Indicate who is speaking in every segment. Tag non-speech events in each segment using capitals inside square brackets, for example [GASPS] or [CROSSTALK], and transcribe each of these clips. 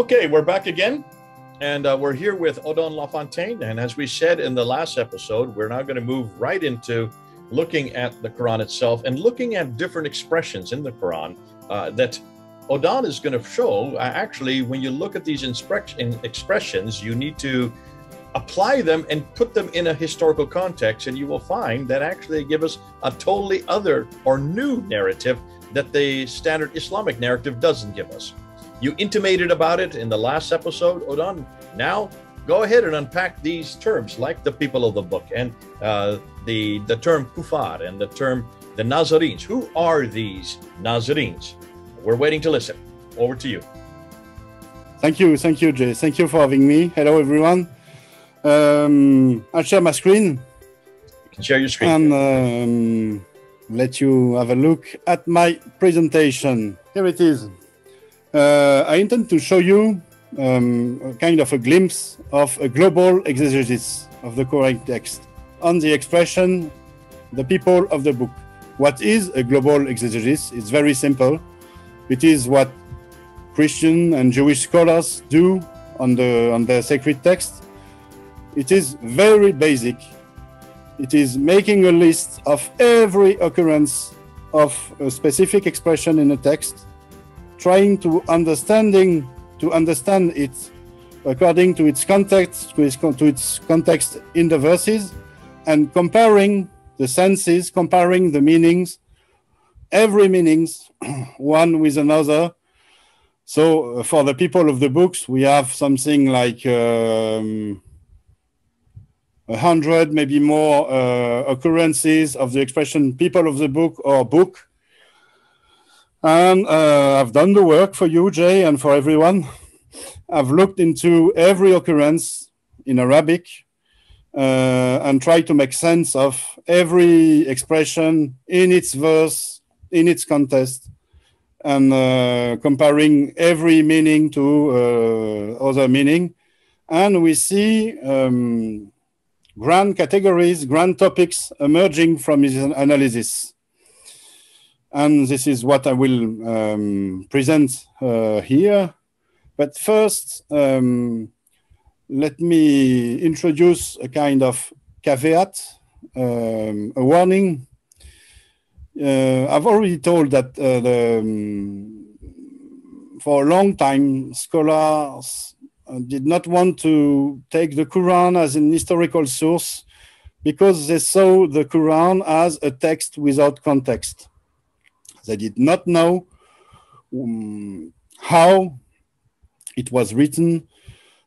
Speaker 1: Okay, we're back again. And uh, we're here with Odon Lafontaine. And as we said in the last episode, we're now going to move right into looking at the Quran itself and looking at different expressions in the Quran uh, that Odon is going to show. Uh, actually, when you look at these expressions, you need to apply them and put them in a historical context, and you will find that actually give us a totally other or new narrative that the standard Islamic narrative doesn't give us. You intimated about it in the last episode, Odon. Now, go ahead and unpack these terms, like the people of the book and uh, the the term kufar and the term the Nazarenes. Who are these Nazarenes? We're waiting to listen. Over to you.
Speaker 2: Thank you, thank you, Jay. Thank you for having me. Hello, everyone. Um, I'll share my screen.
Speaker 1: You can share your screen.
Speaker 2: And um, let you have a look at my presentation. Here it is. Uh, I intend to show you um, kind of a glimpse of a global exegesis of the Quranic text on the expression the people of the book. What is a global exegesis? It's very simple. It is what Christian and Jewish scholars do on the on the sacred text. It is very basic. It is making a list of every occurrence of a specific expression in a text trying to understanding to understand it according to its context to its, to its context in the verses and comparing the senses comparing the meanings every meanings [CLEARS THROAT] one with another. So uh, for the people of the books we have something like um, a hundred maybe more uh, occurrences of the expression people of the book or book and uh, I've done the work for you, Jay, and for everyone. I've looked into every occurrence in Arabic uh, and tried to make sense of every expression in its verse, in its context, and uh, comparing every meaning to uh, other meaning. And we see um, grand categories, grand topics emerging from his analysis and this is what I will um, present uh, here. But first, um, let me introduce a kind of caveat, um, a warning. Uh, I've already told that uh, the, um, for a long time, scholars uh, did not want to take the Quran as an historical source because they saw the Quran as a text without context. They did not know um, how it was written,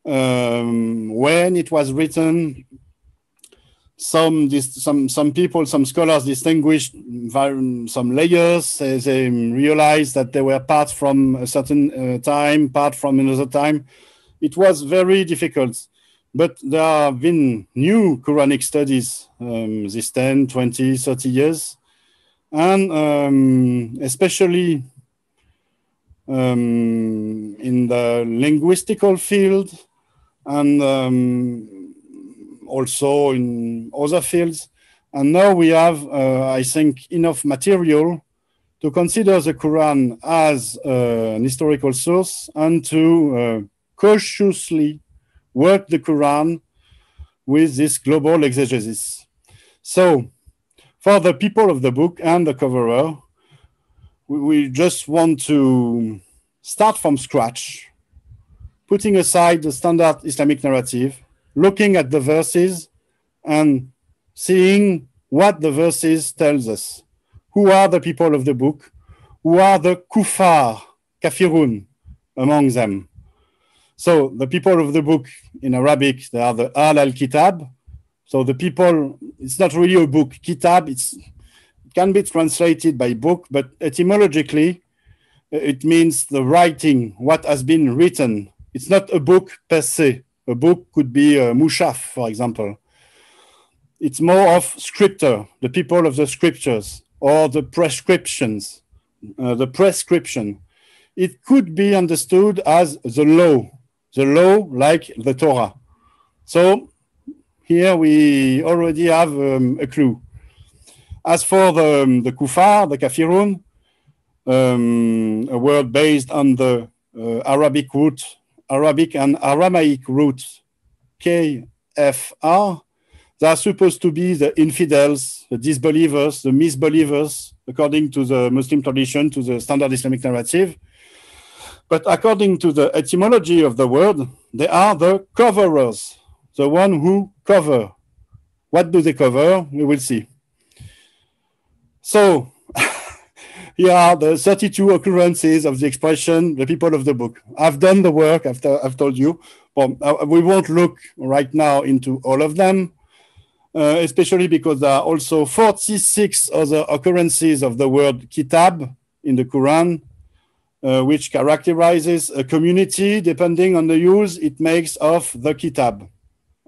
Speaker 2: um, when it was written. Some, some, some people, some scholars distinguished some layers. They, they realized that they were parts from a certain uh, time, part from another time. It was very difficult. But there have been new Quranic studies um, this 10, 20, 30 years and um, especially um, in the linguistical field and um, also in other fields. And now we have, uh, I think, enough material to consider the Quran as uh, an historical source and to uh, cautiously work the Quran with this global exegesis. So for the people of the book and the coverer, uh, we, we just want to start from scratch, putting aside the standard Islamic narrative, looking at the verses and seeing what the verses tells us. Who are the people of the book? Who are the kufar, kafirun, among them? So the people of the book in Arabic, they are the Ahl al-Kitab, so the people, it's not really a book. Kitab, it's, it can be translated by book, but etymologically, uh, it means the writing, what has been written. It's not a book per se. A book could be a mushaf, for example. It's more of scripture, the people of the scriptures, or the prescriptions, uh, the prescription. It could be understood as the law, the law like the Torah. So here we already have um, a clue. As for the, um, the kufar, the kafirun, um, a word based on the uh, Arabic root Arabic and Aramaic root KFR, they are supposed to be the infidels, the disbelievers, the misbelievers, according to the Muslim tradition, to the standard Islamic narrative. But according to the etymology of the word, they are the coverers, the one who cover. What do they cover? We will see. So [LAUGHS] here are the 32 occurrences of the expression, the people of the book. I've done the work, after I've told you. Well, uh, we won't look right now into all of them, uh, especially because there are also 46 other occurrences of the word kitab in the Quran, uh, which characterizes a community depending on the use it makes of the kitab.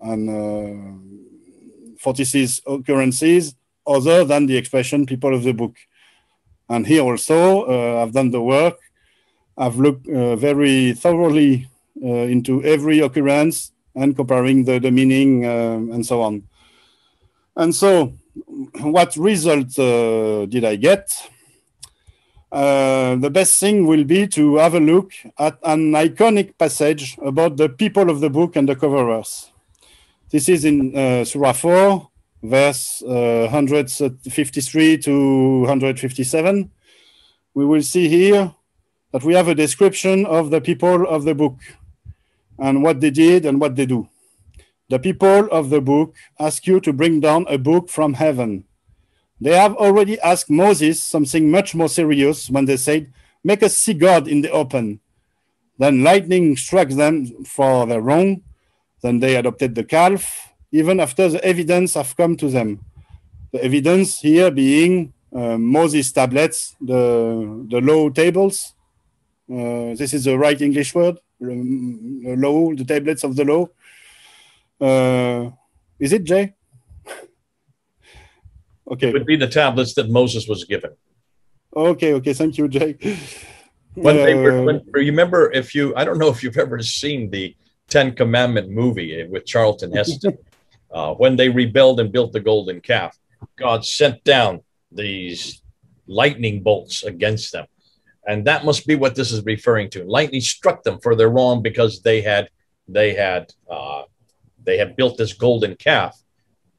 Speaker 2: And uh, 46 occurrences other than the expression people of the book. And here also, uh, I've done the work. I've looked uh, very thoroughly uh, into every occurrence and comparing the, the meaning um, and so on. And so, what result uh, did I get? Uh, the best thing will be to have a look at an iconic passage about the people of the book and the coverers. This is in uh, Surah 4, verse uh, 153 to 157, we will see here that we have a description of the people of the book and what they did and what they do. The people of the book ask you to bring down a book from heaven. They have already asked Moses something much more serious when they said, Make us see God in the open. Then lightning struck them for their wrong. Then they adopted the calf even after the evidence have come to them. The evidence here being uh, Moses tablets, the, the law tables. Uh, this is the right English word, the law, the tablets of the law. Uh, is it, Jay? [LAUGHS]
Speaker 1: okay. It would be the tablets that Moses was given.
Speaker 2: Okay, okay. Thank you, Jay.
Speaker 1: When they were, when, remember if you, I don't know if you've ever seen the Ten Commandment movie with Charlton Heston. [LAUGHS] Uh, when they rebelled and built the golden calf, God sent down these lightning bolts against them. And that must be what this is referring to. Lightning struck them for their wrong because they had they had uh, they had built this golden calf.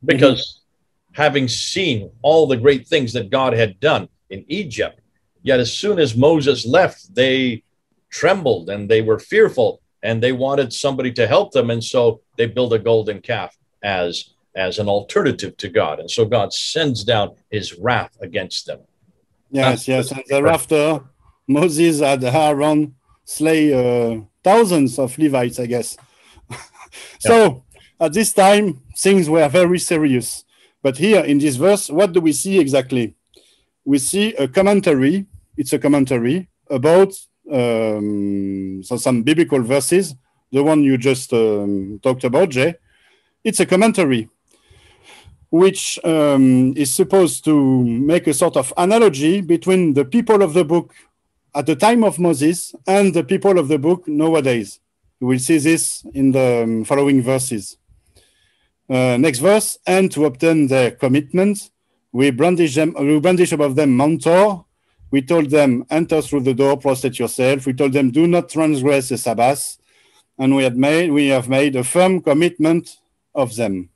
Speaker 1: Because mm-hmm. having seen all the great things that God had done in Egypt, yet as soon as Moses left, they trembled and they were fearful and they wanted somebody to help them, and so they build a golden calf as as an alternative to God. And so God sends down his wrath against them.
Speaker 2: Yes, That's yes. And thereafter, Moses had Aaron slay uh, thousands of Levites, I guess. [LAUGHS] so yeah. at this time, things were very serious. But here in this verse, what do we see exactly? We see a commentary. It's a commentary about um, so some biblical verses, the one you just um, talked about, Jay it's a commentary which um, is supposed to make a sort of analogy between the people of the book at the time of Moses and the people of the book nowadays. You will see this in the um, following verses. Uh, next verse, and to obtain their commitment, we brandish, them, we brandish above them Mount Tor. We told them, enter through the door, prostrate yourself. We told them, do not transgress the Sabbath. And we, had made, we have made a firm commitment of them.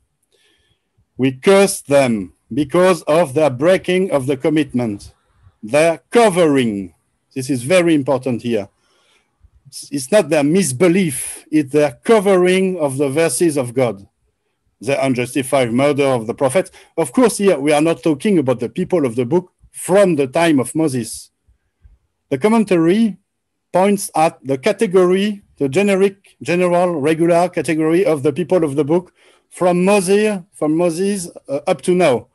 Speaker 2: We cursed them because of their breaking of the commitment, their covering. This is very important here. It's not their misbelief, it's their covering of the verses of God, the unjustified murder of the prophet. Of course, here we are not talking about the people of the book from the time of Moses. The commentary points at the category, the generic, general, regular category of the people of the book from Moses, from Moses uh, up to now.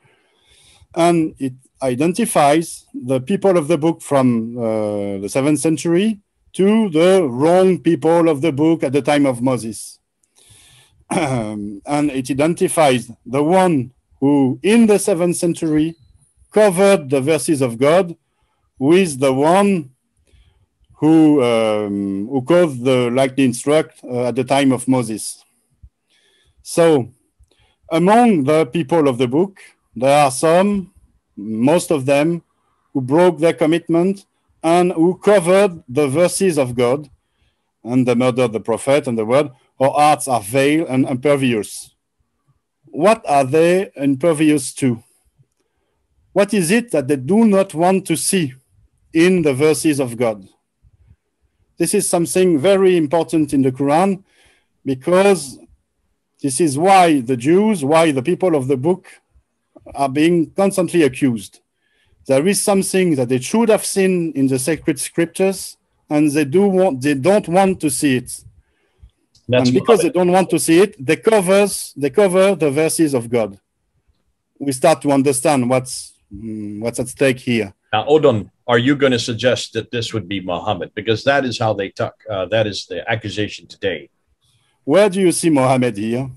Speaker 2: And it identifies the people of the book from uh, the seventh century to the wrong people of the book at the time of Moses. [CLEARS THROAT] and it identifies the one who, in the seventh century, covered the verses of God with the one who, um, who caused the lightning struck uh, at the time of Moses. So, among the people of the book, there are some, most of them, who broke their commitment and who covered the verses of God. and they murdered the prophet and the word. Our hearts are veiled and impervious. What are they impervious to? What is it that they do not want to see in the verses of God? This is something very important in the Quran because this is why the Jews, why the people of the book are being constantly accused. There is something that they should have seen in the sacred scriptures, and they do want they don't want to see it.
Speaker 1: That's
Speaker 2: and because they don't want to see it, they covers they cover the verses of God. We start to understand what's what's at stake here.
Speaker 1: Now, Odon, are you going to suggest that this would be Muhammad? Because that is how they talk. Uh, that is the accusation today.
Speaker 2: Where do you see Mohammed here?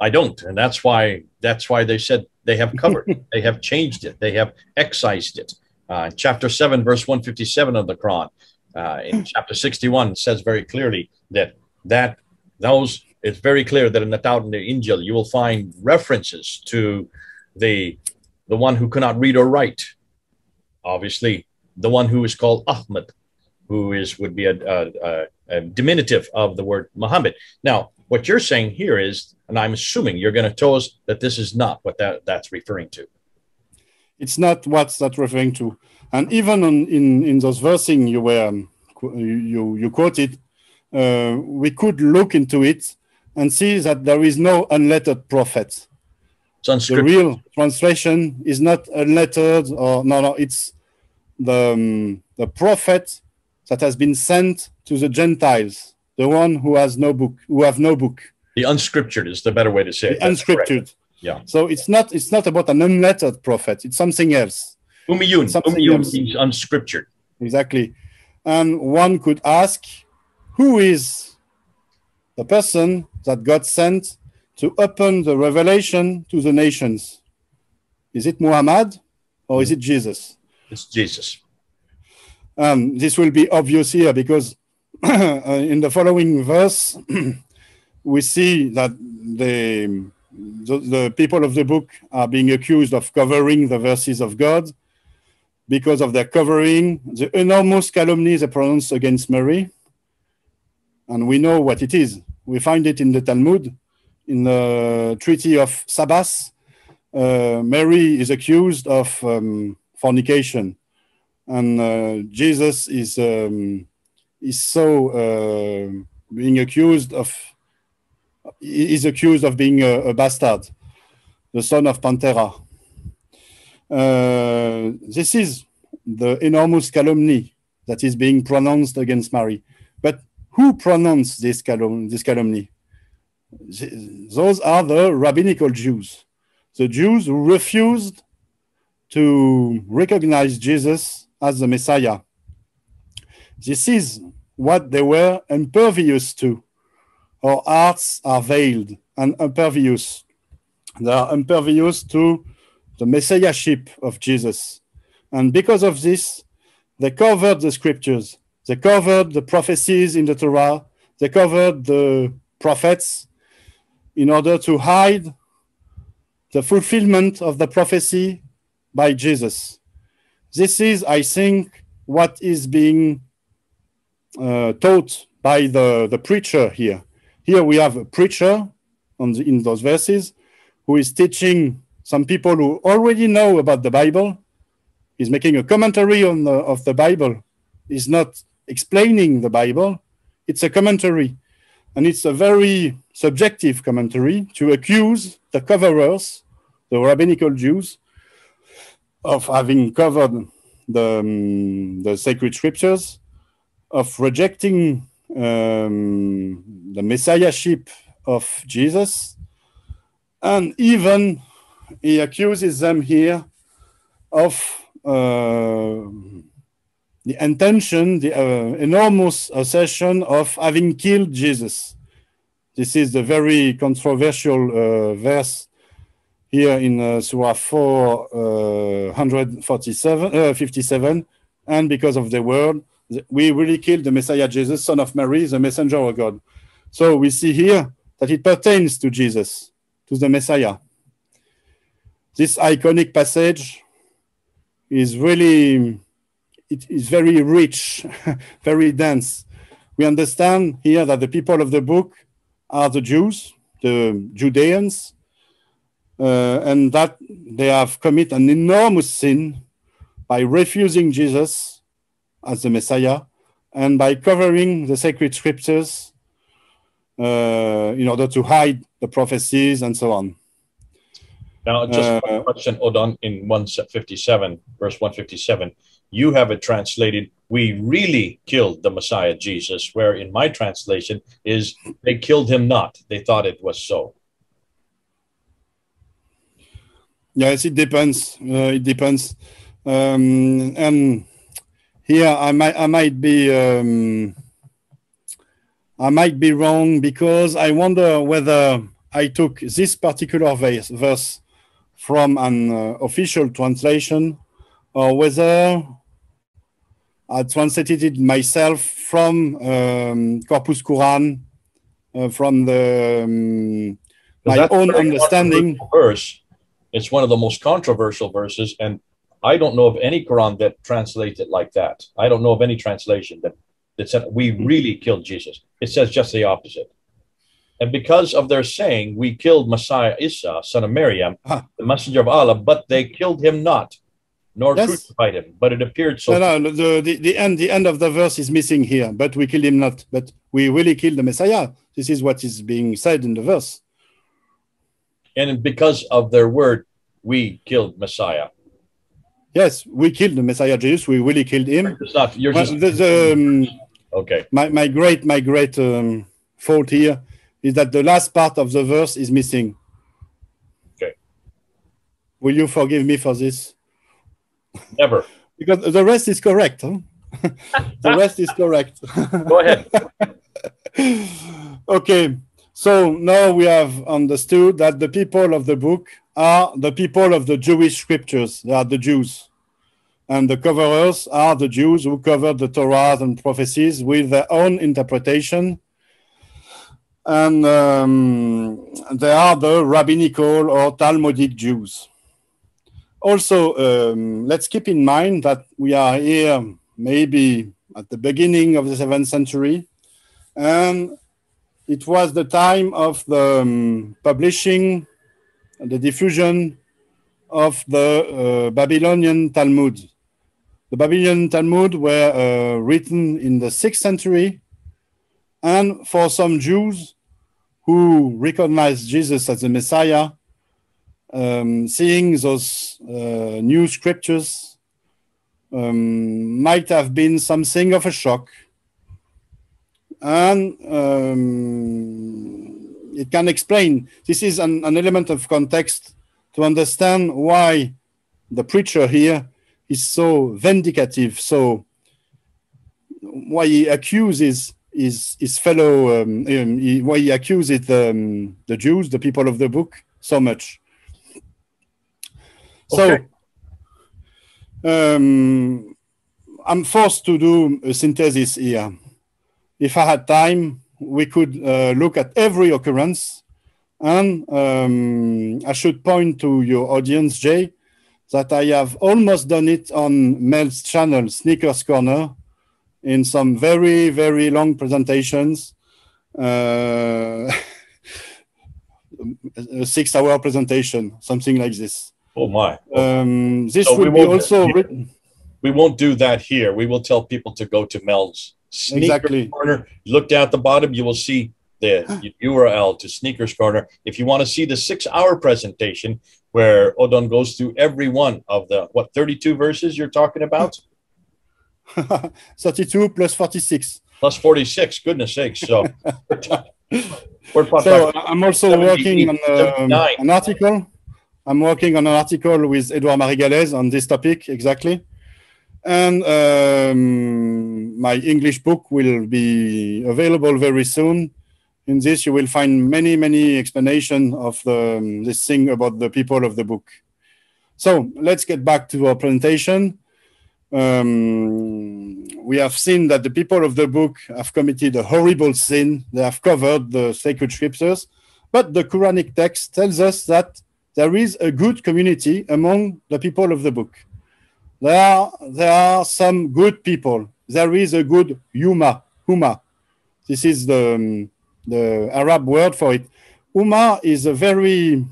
Speaker 1: I don't, and that's why that's why they said they have covered. [LAUGHS] they have changed it. They have excised it. Uh, chapter seven, verse one fifty seven of the Quran. Uh, in chapter sixty one, says very clearly that that those it's very clear that in the Tawrat and the Injil you will find references to the the one who cannot read or write. Obviously, the one who is called Ahmad, who is would be a, a, a, diminutive of the word Muhammad. Now, what you're saying here is, and I'm assuming you're going to tell us that this is not what that, that's referring to.
Speaker 2: It's not what's that referring to. And even on, in in those versing you were um, you you quoted, uh, we could look into it and see that there is no unlettered prophet. The real translation is not unlettered or no no it's the um, the prophet that has been sent to the Gentiles, the one who has no book, who have no book,
Speaker 1: The unscriptured is the better way to say it. That's correct.
Speaker 2: unscriptured.
Speaker 1: Yeah.
Speaker 2: So it's not it's not about an unlettered prophet. It's something else.
Speaker 1: Ummiyun,
Speaker 2: Something
Speaker 1: Ummiyun
Speaker 2: else.
Speaker 1: means unscriptured.
Speaker 2: Exactly. And one could ask, who is the person that God sent to open the revelation to the nations? Is it Muhammad or is it Jesus?
Speaker 1: It's Jesus.
Speaker 2: Um, this will be obvious here because [CLEARS THROAT] uh, in the following verse, [CLEARS THROAT] we see that the, the, the people of the book are being accused of covering the verses of God because of their covering the enormous calumnies they pronounce against Mary. And we know what it is. We find it in the Talmud, in the Treaty of Sabas, Uh, Mary is accused of um, fornication and uh, Jesus is um, is so uh, being accused of is accused of being a, a bastard, the son of Pantera. Uh, this is the enormous calumny that is being pronounced against Mary. But who pronounced this, calum- this calumny? Th- Those are the rabbinical Jews, the Jews who refused to recognize Jesus as the Messiah. This is what they were impervious to. Our hearts are veiled and impervious. They are impervious to the messiahship of Jesus. And because of this, they covered the scriptures, they covered the prophecies in the Torah, they covered the prophets in order to hide the fulfillment of the prophecy by Jesus. This is, I think, what is being uh, taught by the, the preacher here. Here we have a preacher on the, in those verses who is teaching some people who already know about the Bible. He's making a commentary on the, of the Bible. He's not explaining the Bible. It's a commentary. And it's a very subjective commentary to accuse the coverers, the rabbinical Jews, of having covered the, um, the sacred scriptures, of rejecting um, the messiahship of Jesus, and even he accuses them here of uh, the intention, the uh, enormous assertion of having killed Jesus. This is the very controversial uh, verse here in uh, Surah 447, uh, 57, and because of the word, we really killed the Messiah Jesus, son of Mary, the messenger of God. So we see here that it pertains to Jesus, to the Messiah. This iconic passage is really, it is very rich, [LAUGHS] very dense. we understand here that the people of the book are the Jews, the Judeans, uh, and that they have committed an enormous sin by refusing Jesus as the Messiah and by covering the sacred scriptures uh, in order to hide the prophecies and so on.
Speaker 1: Now, just
Speaker 2: Uh,
Speaker 1: one question, Odon, in 157, verse 157, you have it translated, we really killed the Messiah Jesus, where in my translation is they killed him not. They thought it was so.
Speaker 2: Yes, it depends. Uh, it depends. Um, and here I might I might be um, I might be wrong because I wonder whether I took this particular verse, from an uh, official translation or whether I translated it myself from um, Corpus Quran, uh, from the um, my own understanding.
Speaker 1: Verse. It's one of the most controversial verses, and I don't know of any Quran that translates it like that. I don't know of any translation that, that said we really killed Jesus. It says just the opposite. And because of their saying, we killed Messiah Isa, son of Maryam,
Speaker 2: Ah.
Speaker 1: the messenger of Allah, but they killed him not, nor
Speaker 2: Yes.
Speaker 1: crucified him. But it appeared so.
Speaker 2: No, no, the, the, the end the end of the verse is missing here, but we killed him not. But we really killed the Messiah. This is what is being said in the verse.
Speaker 1: And because of their word, we killed Messiah.
Speaker 2: Yes, we killed the Messiah Jesus. We really killed him.
Speaker 1: You're
Speaker 2: Well,
Speaker 1: just,
Speaker 2: the, the, um,
Speaker 1: okay.
Speaker 2: my, my great my great um, fault here is that the last part of the verse is missing.
Speaker 1: Okay.
Speaker 2: Will you forgive me for this?
Speaker 1: Never.
Speaker 2: Because the rest is correct. huh? [LAUGHS] the rest is correct.
Speaker 1: Go ahead. [LAUGHS]
Speaker 2: okay, so now we have understood that the people of the book are the people of the Jewish scriptures. They are the Jews. And the coverers are the Jews who covered the Torah and prophecies with their own interpretation. And um, they are the rabbinical or Talmudic Jews. Also, um, let's keep in mind that we are here maybe at the beginning of the seventh century, and it was the time of the um, publishing, and the diffusion of the uh, Babylonian Talmud. The Babylonian Talmud were uh, written in the sixth century, and for some Jews who recognized Jesus as the Messiah, um, seeing those uh, new scriptures um, might have been something of a shock. And um, it can explain, this is an, an element of context to understand why the preacher here is so vindicative, so why he accuses his, his fellow, um, um, he- why he accuses um, the Jews, the people of the book, so much.
Speaker 1: Okay.
Speaker 2: So, um, I'm forced to do a synthesis here. If I had time, we could uh, look at every occurrence. And um, I should point to your audience, Jay, that I have almost done it on Mel's channel, Sneakers Corner, in some very, very long presentations. Uh, [LAUGHS] a six hour presentation, something like this.
Speaker 1: Oh my.
Speaker 2: Um, this
Speaker 1: So we
Speaker 2: will be
Speaker 1: won't-
Speaker 2: also written.
Speaker 1: we won't do that here. We will tell people to go to Mel's Sneakers
Speaker 2: Exactly.
Speaker 1: Corner. Look down at the bottom, you will see the [GASPS] URL to Sneakers Corner. If you want to see the six-hour presentation where Odon goes through every one of the what 32 verses you're talking about, [LAUGHS]
Speaker 2: 32 plus 46.
Speaker 1: plus 46. Goodness sakes! So [LAUGHS] we're talking
Speaker 2: So I'm also working on
Speaker 1: 79.
Speaker 2: an article. I'm working on an article with Edouard-Marie Gallez on this topic exactly. And um, my English book will be available very soon. In this, you will find many, many explanation of the, um, this thing about the people of the book. So let's get back to our presentation. Um, we have seen that the people of the book have committed a horrible sin. They have covered the sacred scriptures, but the Quranic text tells us that there is a good community among the people of the book. There are, there are some good people. There is a good ummah, ummah, This is the, um, the Arab word for it. Ummah is a very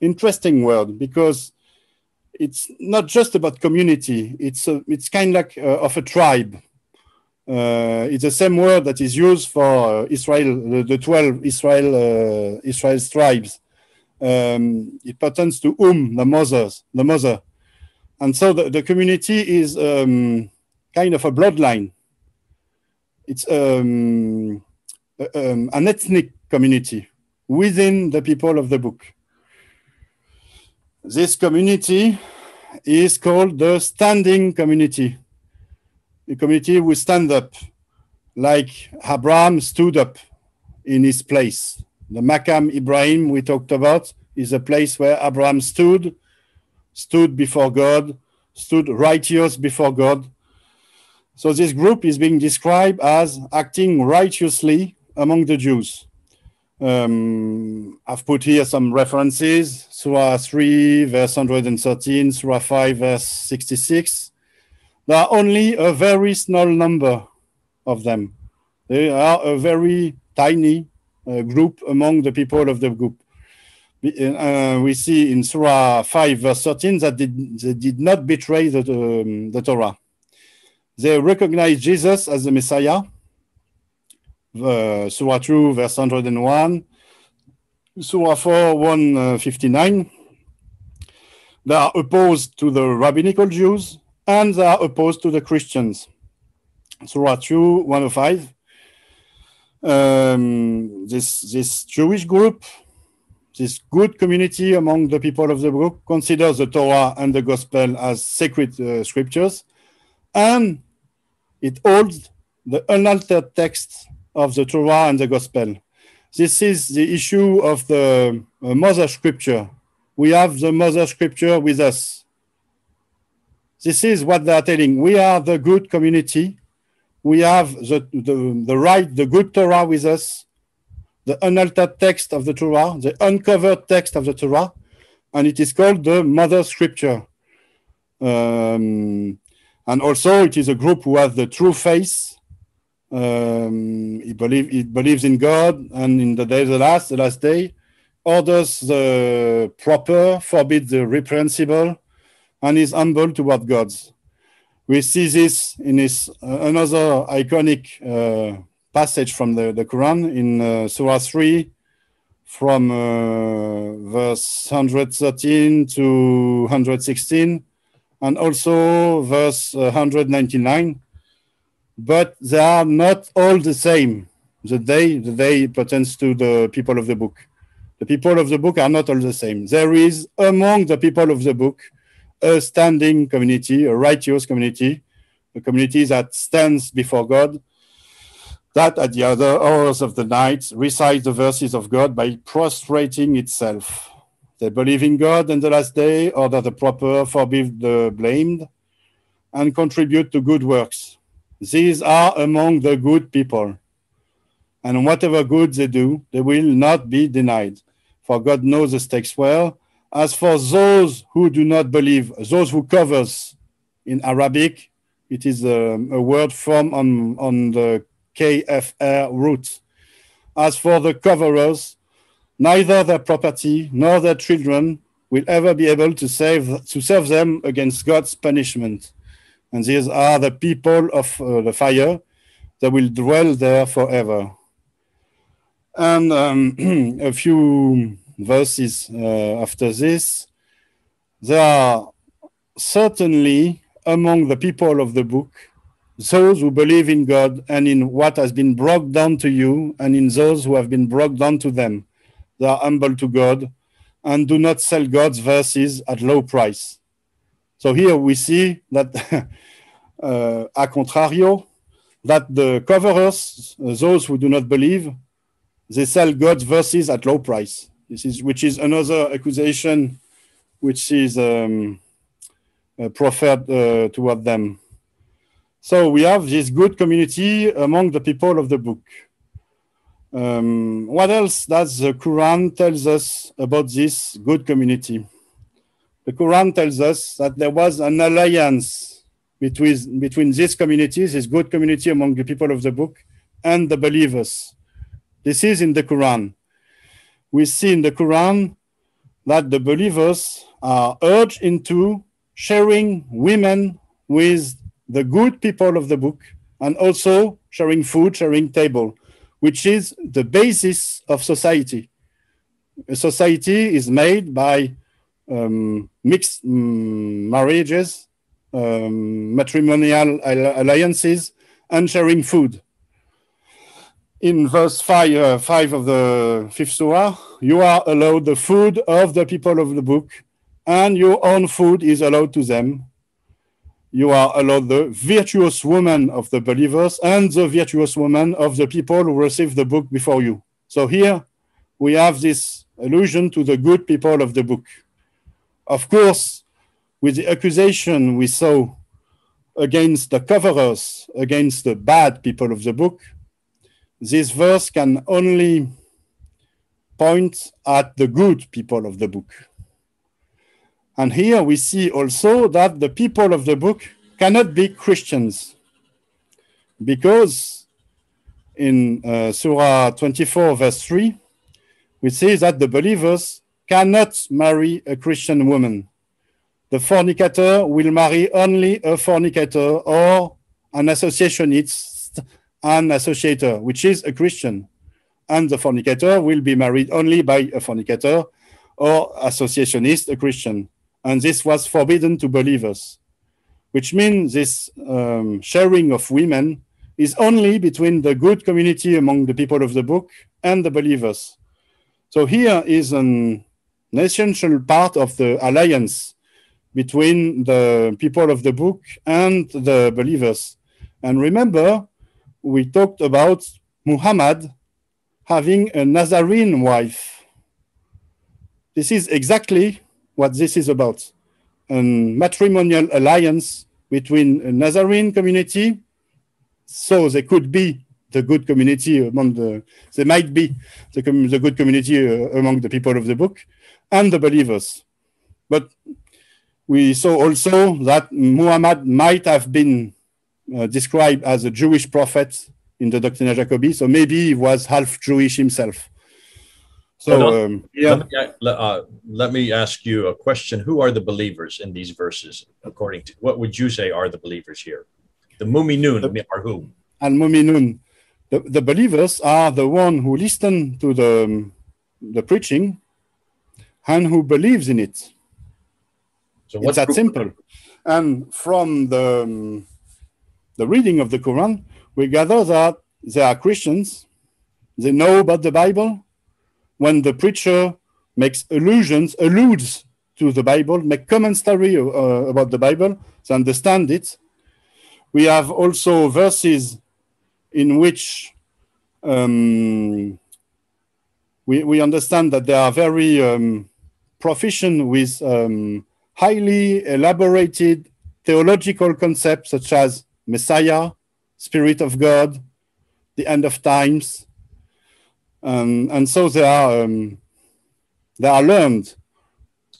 Speaker 2: interesting word because it's not just about community. It's a, it's kind of like uh, of a tribe. Uh, it's the same word that is used for uh, Israel, the, the 12 Israel, uh, tribes. Um, it pertains to Um, the mothers, the mother. And so the, the community is um, kind of a bloodline. It's um, um, an ethnic community within the people of the book. This community is called the standing community. The community will stand up like Abraham stood up in his place. The Makam Ibrahim we talked about is a place where Abraham stood, stood before God, stood righteous before God. So this group is being described as acting righteously among the Jews. Um, I've put here some references Surah 3, verse 113, Surah 5, verse 66. There are only a very small number of them. They are a very tiny group among the people of the group. Uh, we see in Surah 5, verse 13, that they, they did not betray the, um, the Torah. They recognize Jesus as the Messiah uh, Surah 2, verse 101, Surah 4, 159. They are opposed to the rabbinical Jews and they are opposed to the Christians. Surah 2, 105. Um, this, this Jewish group, this good community among the people of the book, considers the Torah and the Gospel as sacred uh, scriptures, and it holds the unaltered text of the Torah and the Gospel. This is the issue of the uh, Mother Scripture. We have the Mother Scripture with us. This is what they are telling. We are the good community. We have the, the, the right, the good Torah with us, the unaltered text of the Torah, the uncovered text of the Torah, and it is called the Mother Scripture. Um, and also, it is a group who has the true faith, um, he, believe, he believes in God and in the day of the last, the last day, orders the proper, forbids the reprehensible, and is humble toward God's. We see this in his uh, another iconic uh, passage from the, the Quran in uh, Surah 3 from uh, verse 113 to 116 and also verse 199 uh, but they are not all the same. The day, the day pertains to the people of the book. The people of the book are not all the same. There is among the people of the book a standing community, a righteous community, a community that stands before God, that at the other hours of the night recites the verses of God by prostrating itself. They believe in God and the last day, order the proper, forbid the blamed, and contribute to good works. These are among the good people. And whatever good they do, they will not be denied. For God knows the stakes well. As for those who do not believe, those who covers in Arabic, it is a, a word from on, on the KFR root. As for the coverers, neither their property nor their children will ever be able to save to save them against God's punishment and these are the people of uh, the fire that will dwell there forever. And um, [CLEARS THROAT] a few verses uh, after this, there are certainly among the people of the book those who believe in God and in what has been brought down to you, and in those who have been brought down to them. They are humble to God and do not sell God's verses at low price. So here we see that, [LAUGHS] uh, a contrario, that the coverers, uh, those who do not believe, they sell God's verses at low price. This is which is another accusation, which is um, uh, proffered uh, toward them. So we have this good community among the people of the book. Um, what else does the Quran tells us about this good community? the Quran tells us that there was an alliance between, between these communities, this good community among the people of the book, and the believers. This is in the Quran. We see in the Quran that the believers are urged into sharing women with the good people of the book and also sharing food, sharing table, which is the basis of society. A society is made by um, mixed um, marriages, um, matrimonial alliances, and sharing food. In verse five, uh, five of the fifth surah, you are allowed the food of the people of the book, and your own food is allowed to them. You are allowed the virtuous woman of the believers and the virtuous woman of the people who received the book before you. So here we have this allusion to the good people of the book. Of course, with the accusation we saw against the coverers, against the bad people of the book, this verse can only point at the good people of the book. And here we see also that the people of the book cannot be Christians because in uh, Surah 24, verse 3, we see that the believers cannot marry a Christian woman. The fornicator will marry only a fornicator or an associationist, an associator, which is a Christian. And the fornicator will be married only by a fornicator or associationist, a Christian. And this was forbidden to believers, which means this um, sharing of women is only between the good community among the people of the book and the believers. So here is an essential part of the alliance between the people of the book and the believers. And remember, we talked about Muhammad having a Nazarene wife. This is exactly what this is about a matrimonial alliance between a Nazarene community, so they could be the good community among the, they might be the, the good community uh, among the people of the book and the believers. But we saw also that Muhammad might have been uh, described as a Jewish prophet in the Doctrina Jacobi, so maybe he was half Jewish himself.
Speaker 1: So, um, yeah. Let me, uh, let me ask you a question. Who are the believers in these verses, according to what would you say are the believers here? The Muminun are who?
Speaker 2: And Muminun the, the believers are the one who listen to the, the preaching and who believes in it. So it's that simple. And from the, the reading of the Quran, we gather that they are Christians. They know about the Bible. When the preacher makes allusions, alludes to the Bible, make commentary uh, about the Bible, they understand it. We have also verses in which um, we, we understand that they are very um, proficient with um, highly elaborated theological concepts such as Messiah, Spirit of God, the end of times. Um, and so they are, um, they are learned.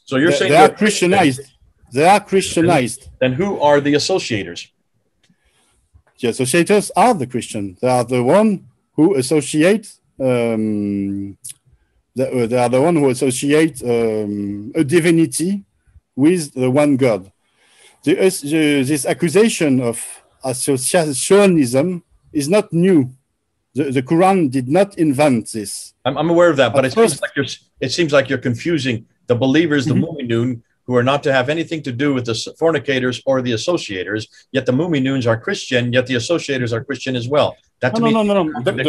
Speaker 1: So you're
Speaker 2: they,
Speaker 1: saying
Speaker 2: they are Christianized. They are Christianized.
Speaker 1: Then who are the associators?
Speaker 2: the associators are the Christian. They are the one who associate. Um, they, they are the one who associate um, a divinity with the one God. The, the, this accusation of associationism is not new. The, the Quran did not invent this.
Speaker 1: I'm, I'm aware of that, but it seems, like you're, it seems like you're confusing the believers, the mm -hmm. Mu'minun, who are not to have anything to do with the fornicators or the associators, yet the Muminuns are Christian, yet the associators are Christian as well.
Speaker 2: That no, no, no, no, The, the,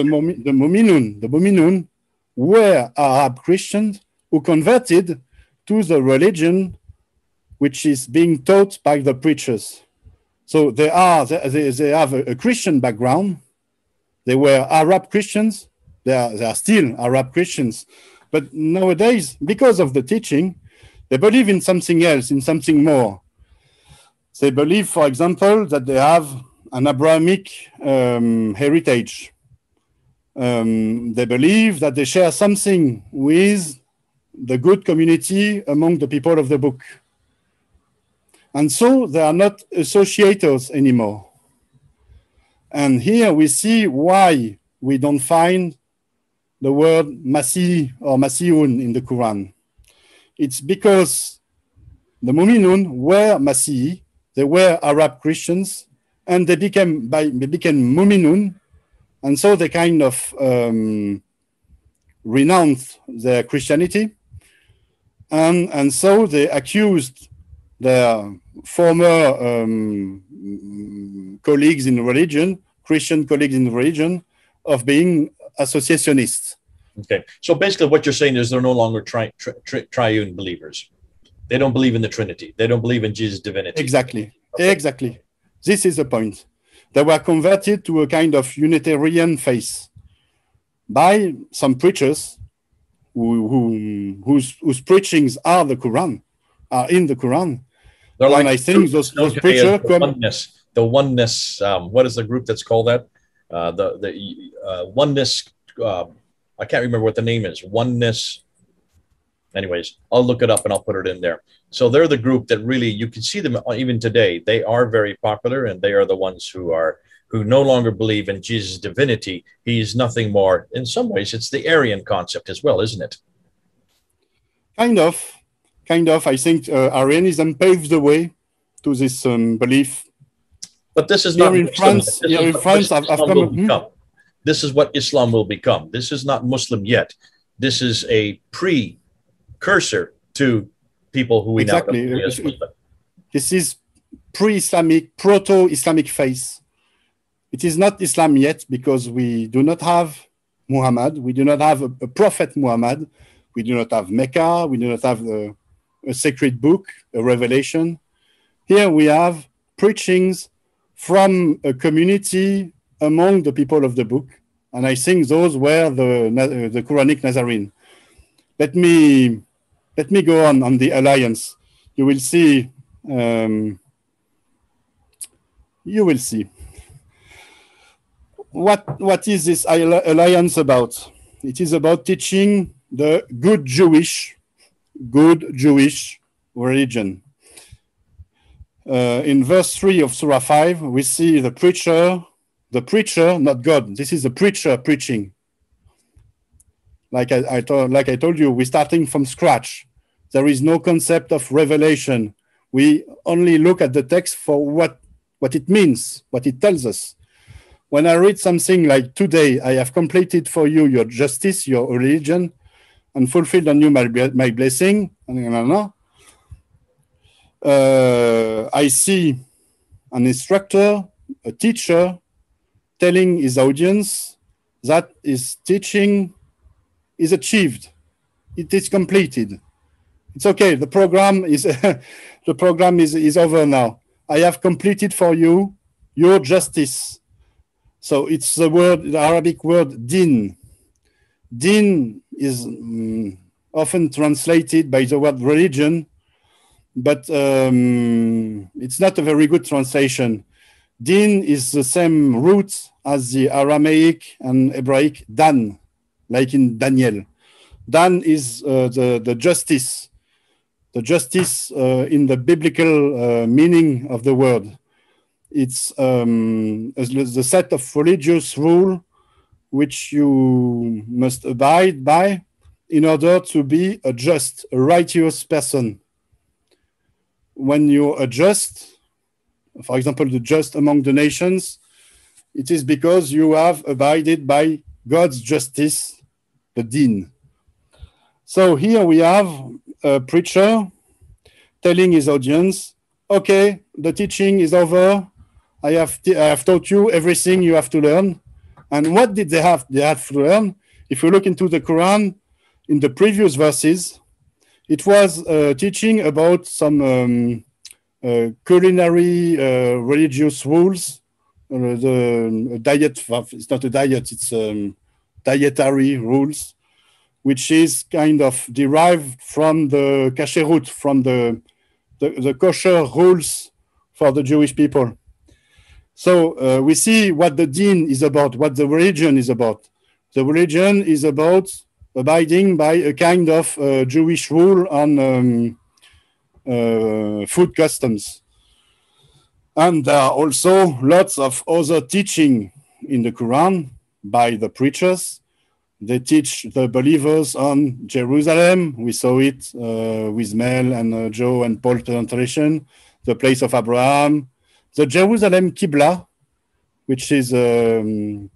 Speaker 2: the Muminun, the Muminun were Arab Christians who converted to the religion which is being taught by the preachers. So they are they, they have a, a Christian background. They were Arab Christians. They are, they are still Arab Christians. But nowadays, because of the teaching, they believe in something else, in something more. They believe, for example, that they have an Abrahamic um, heritage. Um, they believe that they share something with the good community among the people of the book. And so they are not associators anymore. And here we see why we don't find the word Masih or Masihun in the Quran. It's because the Muminun were Masih, they were Arab Christians, and they became by they became Muminun, and so they kind of um, renounced their Christianity, and and so they accused their former um, colleagues in religion, Christian colleagues in religion, of being associationists.
Speaker 1: Okay, so basically, what you're saying is they're no longer tri- tri- tri- triune believers. They don't believe in the Trinity. They don't believe in Jesus' divinity.
Speaker 2: Exactly. Okay. Exactly. This is the point. They were converted to a kind of Unitarian faith by some preachers who, who, whose, whose preachings are the Quran, are in the Quran.
Speaker 1: They're like
Speaker 2: I think those, those preachers
Speaker 1: the oneness. The oneness. Um, what is the group that's called that? Uh, the the uh, oneness. Uh, I can't remember what the name is. Oneness. Anyways, I'll look it up and I'll put it in there. So they're the group that really you can see them even today. They are very popular, and they are the ones who are who no longer believe in Jesus' divinity. He's nothing more. In some ways, it's the Arian concept as well, isn't it?
Speaker 2: Kind of, kind of. I think uh, Arianism paves the way to this um, belief.
Speaker 1: But this is
Speaker 2: here
Speaker 1: not
Speaker 2: in France.
Speaker 1: This
Speaker 2: here in France, I've, I've come. Hmm?
Speaker 1: This is what Islam will become. This is not Muslim yet. This is a precursor to people who we
Speaker 2: exactly.
Speaker 1: now know.
Speaker 2: This is pre-Islamic, proto-Islamic faith. It is not Islam yet because we do not have Muhammad. We do not have a, a prophet Muhammad. We do not have Mecca. We do not have a, a sacred book, a revelation. Here we have preachings from a community among the people of the book. And I think those were the, the Quranic Nazarene. Let me, let me go on on the alliance. You will see, um, you will see. What, what is this alliance about? It is about teaching the good Jewish, good Jewish religion. Uh, in verse 3 of Surah 5, we see the preacher, the preacher, not God. This is the preacher preaching. Like I, I like I told you, we're starting from scratch. There is no concept of revelation. We only look at the text for what, what it means, what it tells us. When I read something like, Today I have completed for you your justice, your religion, and fulfilled on you my, my blessing, uh, I see an instructor, a teacher, telling his audience that his teaching is achieved. It is completed. It's okay. The program is [LAUGHS] the program is, is over now. I have completed for you your justice. So it's the word, the Arabic word din. Din is um, often translated by the word religion, but um, it's not a very good translation. Din is the same root as the Aramaic and Hebraic Dan, like in Daniel. Dan is uh, the, the justice, the justice uh, in the biblical uh, meaning of the word. It's um, the set of religious rule which you must abide by in order to be a just, a righteous person. When you adjust, for example, the just among the nations, it is because you have abided by God's justice, the deen. So here we have a preacher telling his audience, okay, the teaching is over. I have, I have taught you everything you have to learn. And what did they have? They had to learn. If you look into the Quran, in the previous verses, it was uh, teaching about some um, uh, culinary uh, religious rules. Uh, the diet, it's not a diet, it's um, dietary rules, which is kind of derived from the kasherut, from the, the, the kosher rules for the Jewish people. So uh, we see what the deen is about, what the religion is about. The religion is about abiding by a kind of uh, Jewish rule on um, uh, food customs. And there are also lots of other teaching in the Quran by the preachers. They teach the believers on Jerusalem. We saw it uh, with Mel and uh, Joe and Paul presentation, the place of Abraham, the Jerusalem Qibla, which is, um,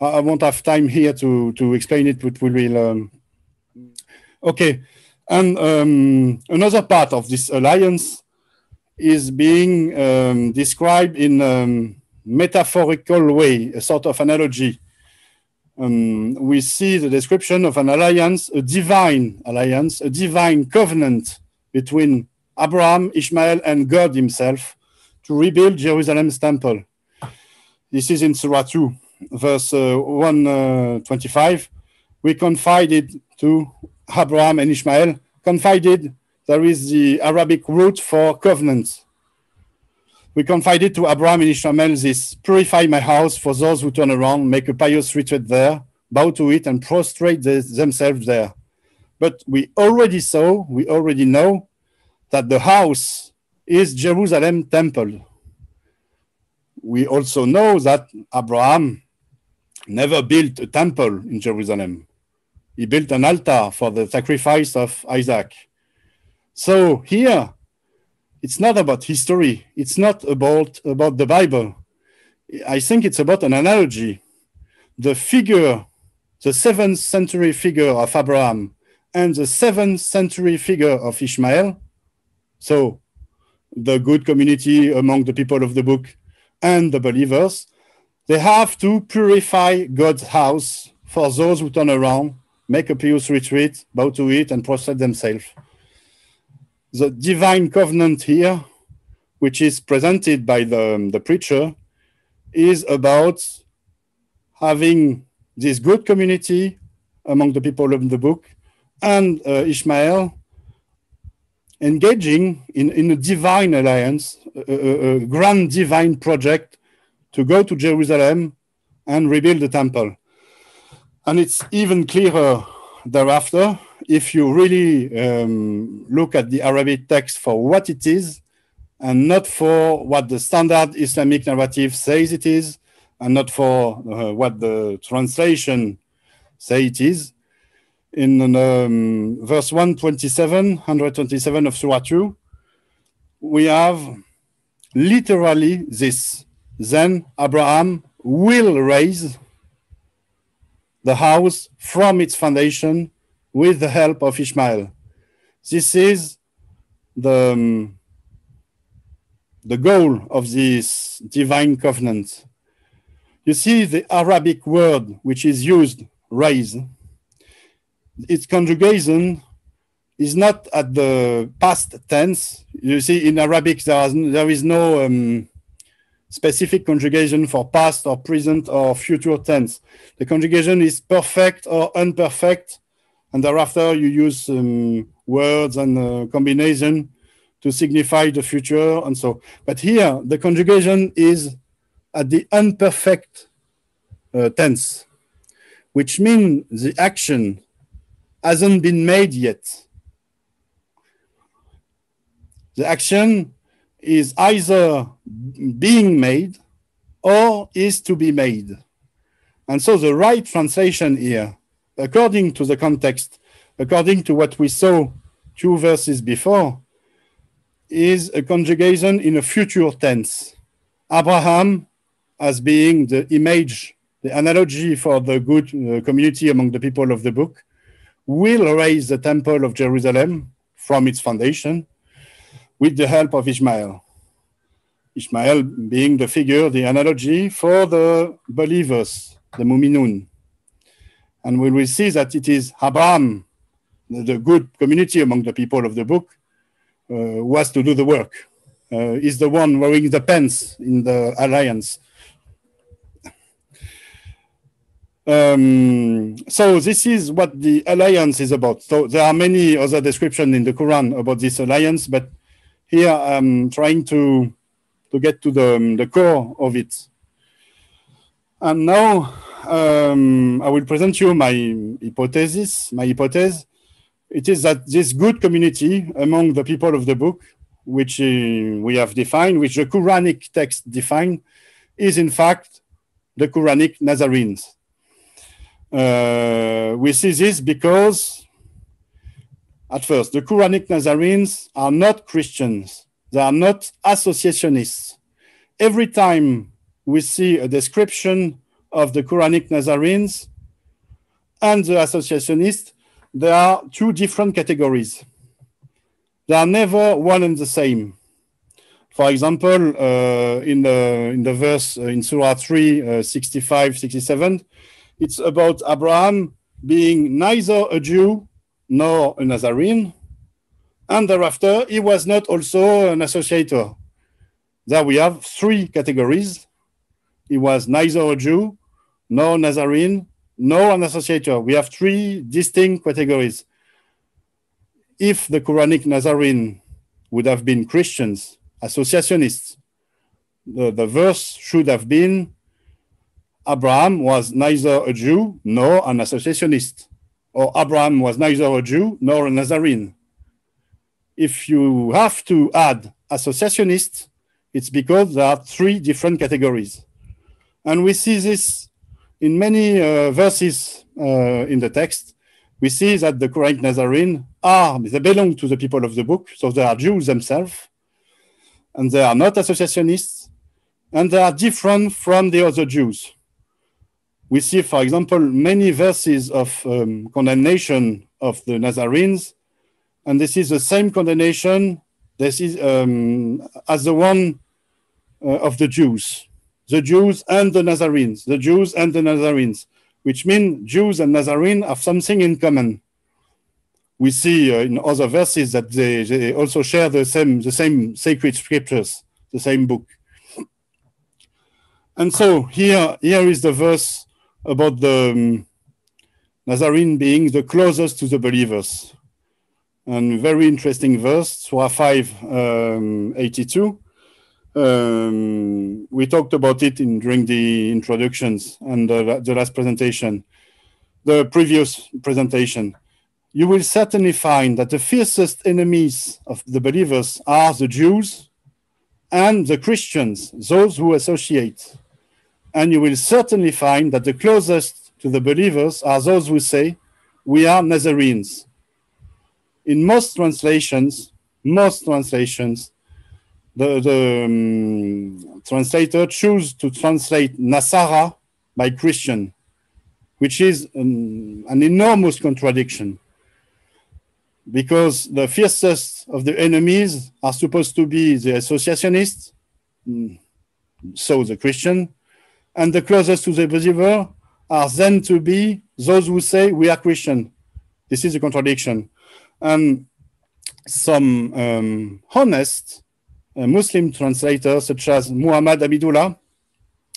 Speaker 2: I won't have time here to, to explain it, but we will. Um, okay. And um, another part of this alliance is being um, described in um, metaphorical way, a sort of analogy. Um, we see the description of an alliance, a divine alliance, a divine covenant between Abraham, Ishmael, and God himself to rebuild Jerusalem's temple. This is in Surah 2, verse uh, 125. Uh, we confided to Abraham and Ishmael, confided, there is the Arabic root for covenant we confided to Abraham and Ishmael this purify my house for those who turn around, make a pious retreat there, bow to it, and prostrate the, themselves there. But we already saw, we already know that the house is Jerusalem temple. We also know that Abraham never built a temple in Jerusalem. He built an altar for the sacrifice of Isaac. So here it's not about history. It's not about, about the Bible. I think it's about an analogy. The figure, the seventh century figure of Abraham and the seventh century figure of Ishmael, so the good community among the people of the book and the believers, they have to purify God's house for those who turn around, make a pious retreat, bow to it, and prostrate themselves. The divine covenant here, which is presented by the, the preacher, is about having this good community among the people of the book and uh, Ishmael engaging in, in a divine alliance, a, a, grand divine project to go to Jerusalem and rebuild the temple. And it's even clearer thereafter if you really um, look at the Arabic text for what it is and not for what the standard Islamic narrative says it is and not for uh, what the translation say it is. In um, verse 127, 127 of Surah 2, we have literally this. Then Abraham will raise the house from its foundation with the help of Ishmael. This is the, um, the goal of this divine covenant. You see the Arabic word which is used, raise, its conjugation is not at the past tense. You see, in Arabic, there is, there is no um, specific conjugation for past or present or future tense. The conjugation is perfect or imperfect and thereafter you use um, words and uh, combination to signify the future and so. But here the conjugation is at the imperfect uh, tense, which means the action hasn't been made yet. The action is either being made or is to be made. And so the right translation here according to the context, according to what we saw two verses before, is a conjugation in a future tense. Abraham as being the image, the analogy for the good uh, community among the people of the book, will raise the temple of Jerusalem from its foundation with the help of Ishmael. Ishmael being the figure, the analogy for the believers, the Muminun. And we will see that it is Abraham, the good community among the people of the book, uh, who has to do the work. Uh, is the one wearing the pants in the alliance. Um, so this is what the alliance is about. So there are many other descriptions in the Quran about this alliance, but here I'm trying to to get to the, um, the core of it. And now um, I will present you my hypothesis. My hypothesis it is that this good community among the people of the book, which uh, we have defined, which the Quranic text define, is in fact the Quranic Nazarenes. Uh, we see this because, at first, the Quranic Nazarenes are not Christians. They are not associationists. Every time we see a description of the Quranic Nazarenes and the associationists, there are two different categories. They are never one and the same. For example, uh, in, the, in the verse uh, in Surah 3, uh, 65, 67, it's about Abraham being neither a Jew nor a Nazarene. And thereafter, he was not also an associator. There we have three categories. He was neither a Jew, nor Nazarene, nor an associator. We have three distinct categories. If the Quranic Nazarene would have been Christians, associationists, the, the verse should have been Abraham was neither a Jew nor an associationist, or Abraham was neither a Jew nor a Nazarene. If you have to add associationist, it's because there are three different categories. And we see this in many uh, verses uh, in the text. We see that the Quranic Nazarene are, they belong to the people of the book, so they are Jews themselves, and they are not associationists, and they are different from the other Jews we see, for example, many verses of um, condemnation of the Nazarenes, and this is the same condemnation this is um, as the one uh, of the Jews, the Jews and the Nazarenes, the Jews and the Nazarenes, which mean Jews and Nazarene have something in common. We see uh, in other verses that they, they also share the same, the same sacred scriptures, the same book. And so here, here is the verse about the um, Nazarene being the closest to the believers. And very interesting verse, Surah 5, um, 82. Um, we talked about it in, during the introductions and the, the last presentation, the previous presentation. You will certainly find that the fiercest enemies of the believers are the Jews and the Christians, those who associate and you will certainly find that the closest to the believers are those who say, We are Nazarenes. In most translations, most translations, the, the um, translator choose to translate Nasara by Christian, which is an, an enormous contradiction because the fiercest of the enemies are supposed to be the associationists, mm, so the Christian, and the closest to the believer are then to be those who say we are Christian. This is a contradiction. And some um, honest uh, Muslim translators, such as Muhammad Hamidullah,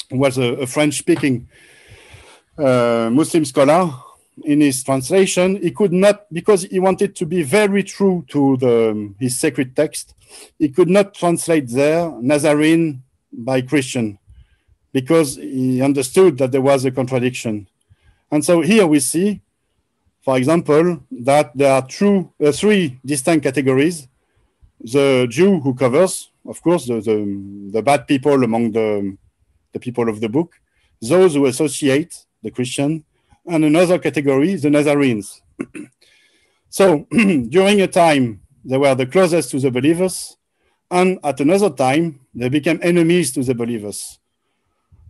Speaker 2: who was a, a French-speaking uh, Muslim scholar, in his translation, he could not, because he wanted to be very true to the, his sacred text, he could not translate there Nazarene by Christian because he understood that there was a contradiction. And so here we see, for example, that there are true, uh, three distinct categories. The Jew who covers, of course, the, the, the, bad people among the, the people of the book, those who associate, the Christian, and another category, the Nazarenes. [CLEARS THROAT] so [CLEARS THROAT] during a time, they were the closest to the believers, and at another time, they became enemies to the believers.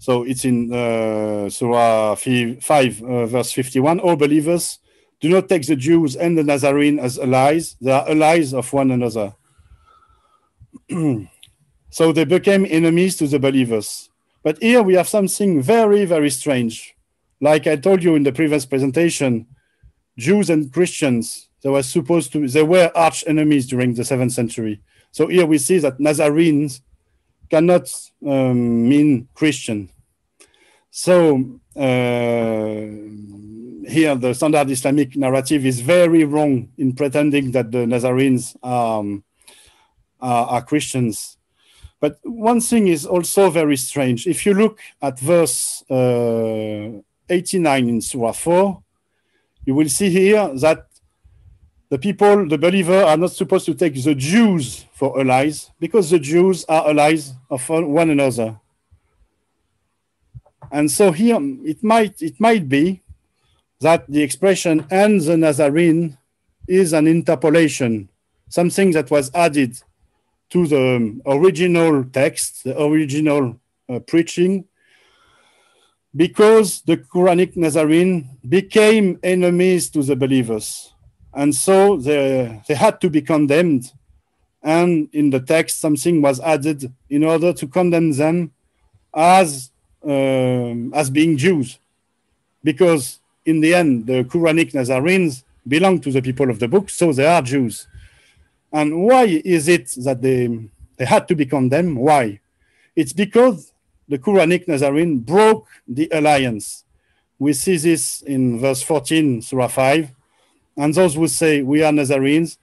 Speaker 2: So it's in uh, Surah 5, uh, verse 51. All believers, do not take the Jews and the Nazarene as allies. They are allies of one another. [CLEARS THROAT] so they became enemies to the believers. But here we have something very, very strange. Like I told you in the previous presentation, Jews and Christians, they were supposed to, they were arch enemies during the seventh century. So here we see that Nazarenes cannot um, mean Christian. So uh, here, the standard Islamic narrative is very wrong in pretending that the Nazarenes um, are, are Christians. But one thing is also very strange. If you look at verse uh, 89 in Surah 4, you will see here that the people, the believer, are not supposed to take the Jews for allies because the Jews are allies of one another. And so here it might it might be that the expression and the Nazarene is an interpolation, something that was added to the original text, the original uh, preaching, because the Quranic Nazarene became enemies to the believers. And so they, they had to be condemned. And in the text, something was added in order to condemn them as, um, as being Jews. Because in the end, the Quranic Nazarenes belong to the people of the book, so they are Jews. And why is it that they, they had to be condemned? Why? It's because the Quranic Nazarene broke the alliance. We see this in verse 14, Surah 5. And those who say, We are Nazarenes,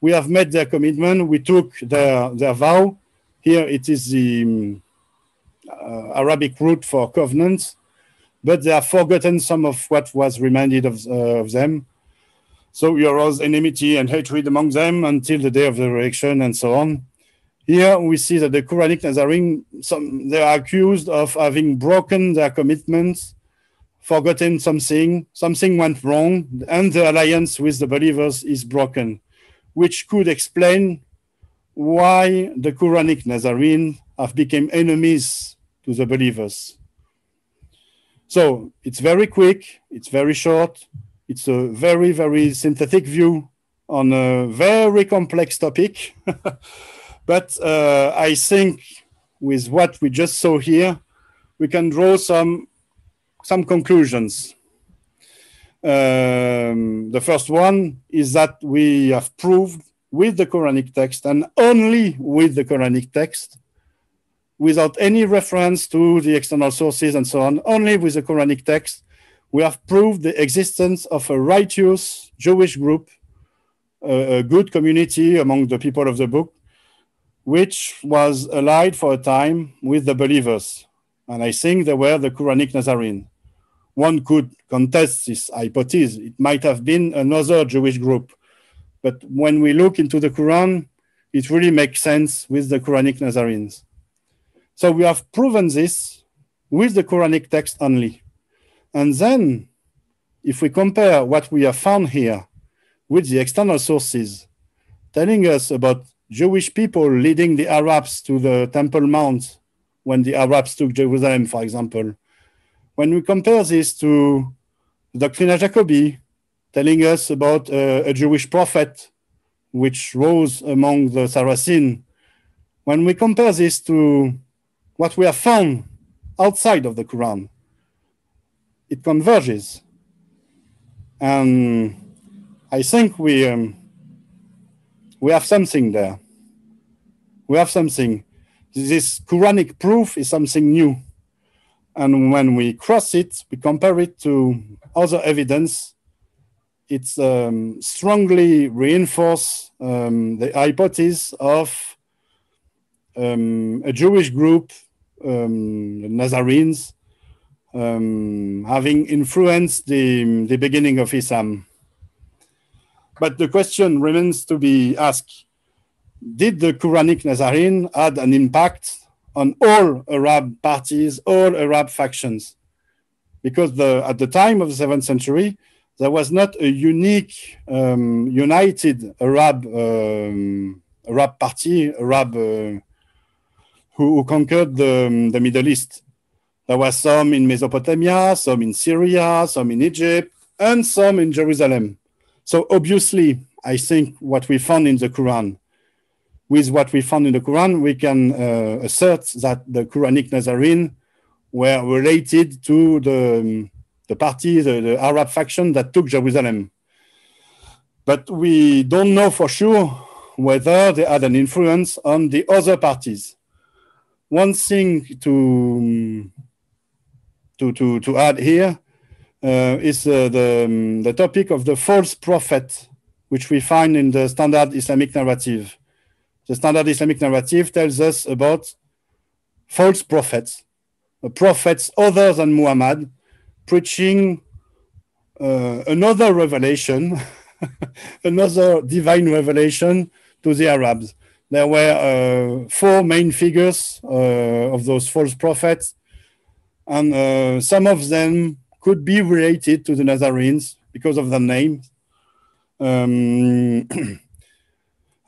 Speaker 2: we have made their commitment, we took their, their vow. Here it is the Arabic root for covenant, but they have forgotten some of what was reminded of, uh, of them. So you arose enmity and hatred among them until the day of the resurrection and so on. Here we see that the Quranic Nazarene, some, they are accused of having broken their commitments, forgotten something, something went wrong, and the alliance with the believers is broken, which could explain why the Quranic Nazarene have become enemies to the believers. So it's very quick, it's very short, it's a very, very synthetic view on a very complex topic. [LAUGHS] but uh, I think with what we just saw here, we can draw some, some conclusions. Um, the first one is that we have proved with the Quranic text and only with the Quranic text, without any reference to the external sources and so on, only with the Quranic text, we have proved the existence of a righteous Jewish group, a, a good community among the people of the book, which was allied for a time with the believers. And I think they were the Quranic Nazarene. One could contest this hypothesis. It might have been another Jewish group. But when we look into the Quran, it really makes sense with the Quranic Nazarenes. So we have proven this with the Quranic text only. And then, if we compare what we have found here with the external sources telling us about Jewish people leading the Arabs to the Temple Mount when the Arabs took Jerusalem, for example, when we compare this to Doctrina Jacobi telling us about uh, a Jewish prophet which rose among the Saracen, when we compare this to what we have found outside of the Quran, it converges. And I think we um, we have something there. We have something. This Quranic proof is something new. And when we cross it, we compare it to other evidence, it's um, strongly reinforce um, the hypothesis of um, a Jewish group, um, Nazarenes, um, having influenced the, the beginning of Islam. But the question remains to be asked Did the Quranic Nazarene had an impact on all Arab parties, all Arab factions? Because the, at the time of the seventh century, there was not a unique, um, united Arab um, Arab party, Arab uh, who, who, conquered the, the Middle East. There were some in Mesopotamia, some in Syria, some in Egypt, and some in Jerusalem. So obviously, I think what we found in the Quran, with what we found in the Quran, we can uh, assert that the Quranic Nazarene were related to the, um, the party, the, the Arab faction that took Jerusalem. But we don't know for sure whether they had an influence on the other parties. One thing to um, to, to, to add here uh, is uh, the, um, the topic of the false prophet, which we find in the standard Islamic narrative. The standard Islamic narrative tells us about false prophets, uh, prophets other than Muhammad, preaching uh, another revelation, [LAUGHS] another divine revelation to the Arabs. There were uh, four main figures uh, of those false prophets and uh, some of them could be related to the Nazarenes because of their name. Um, [CLEARS THROAT]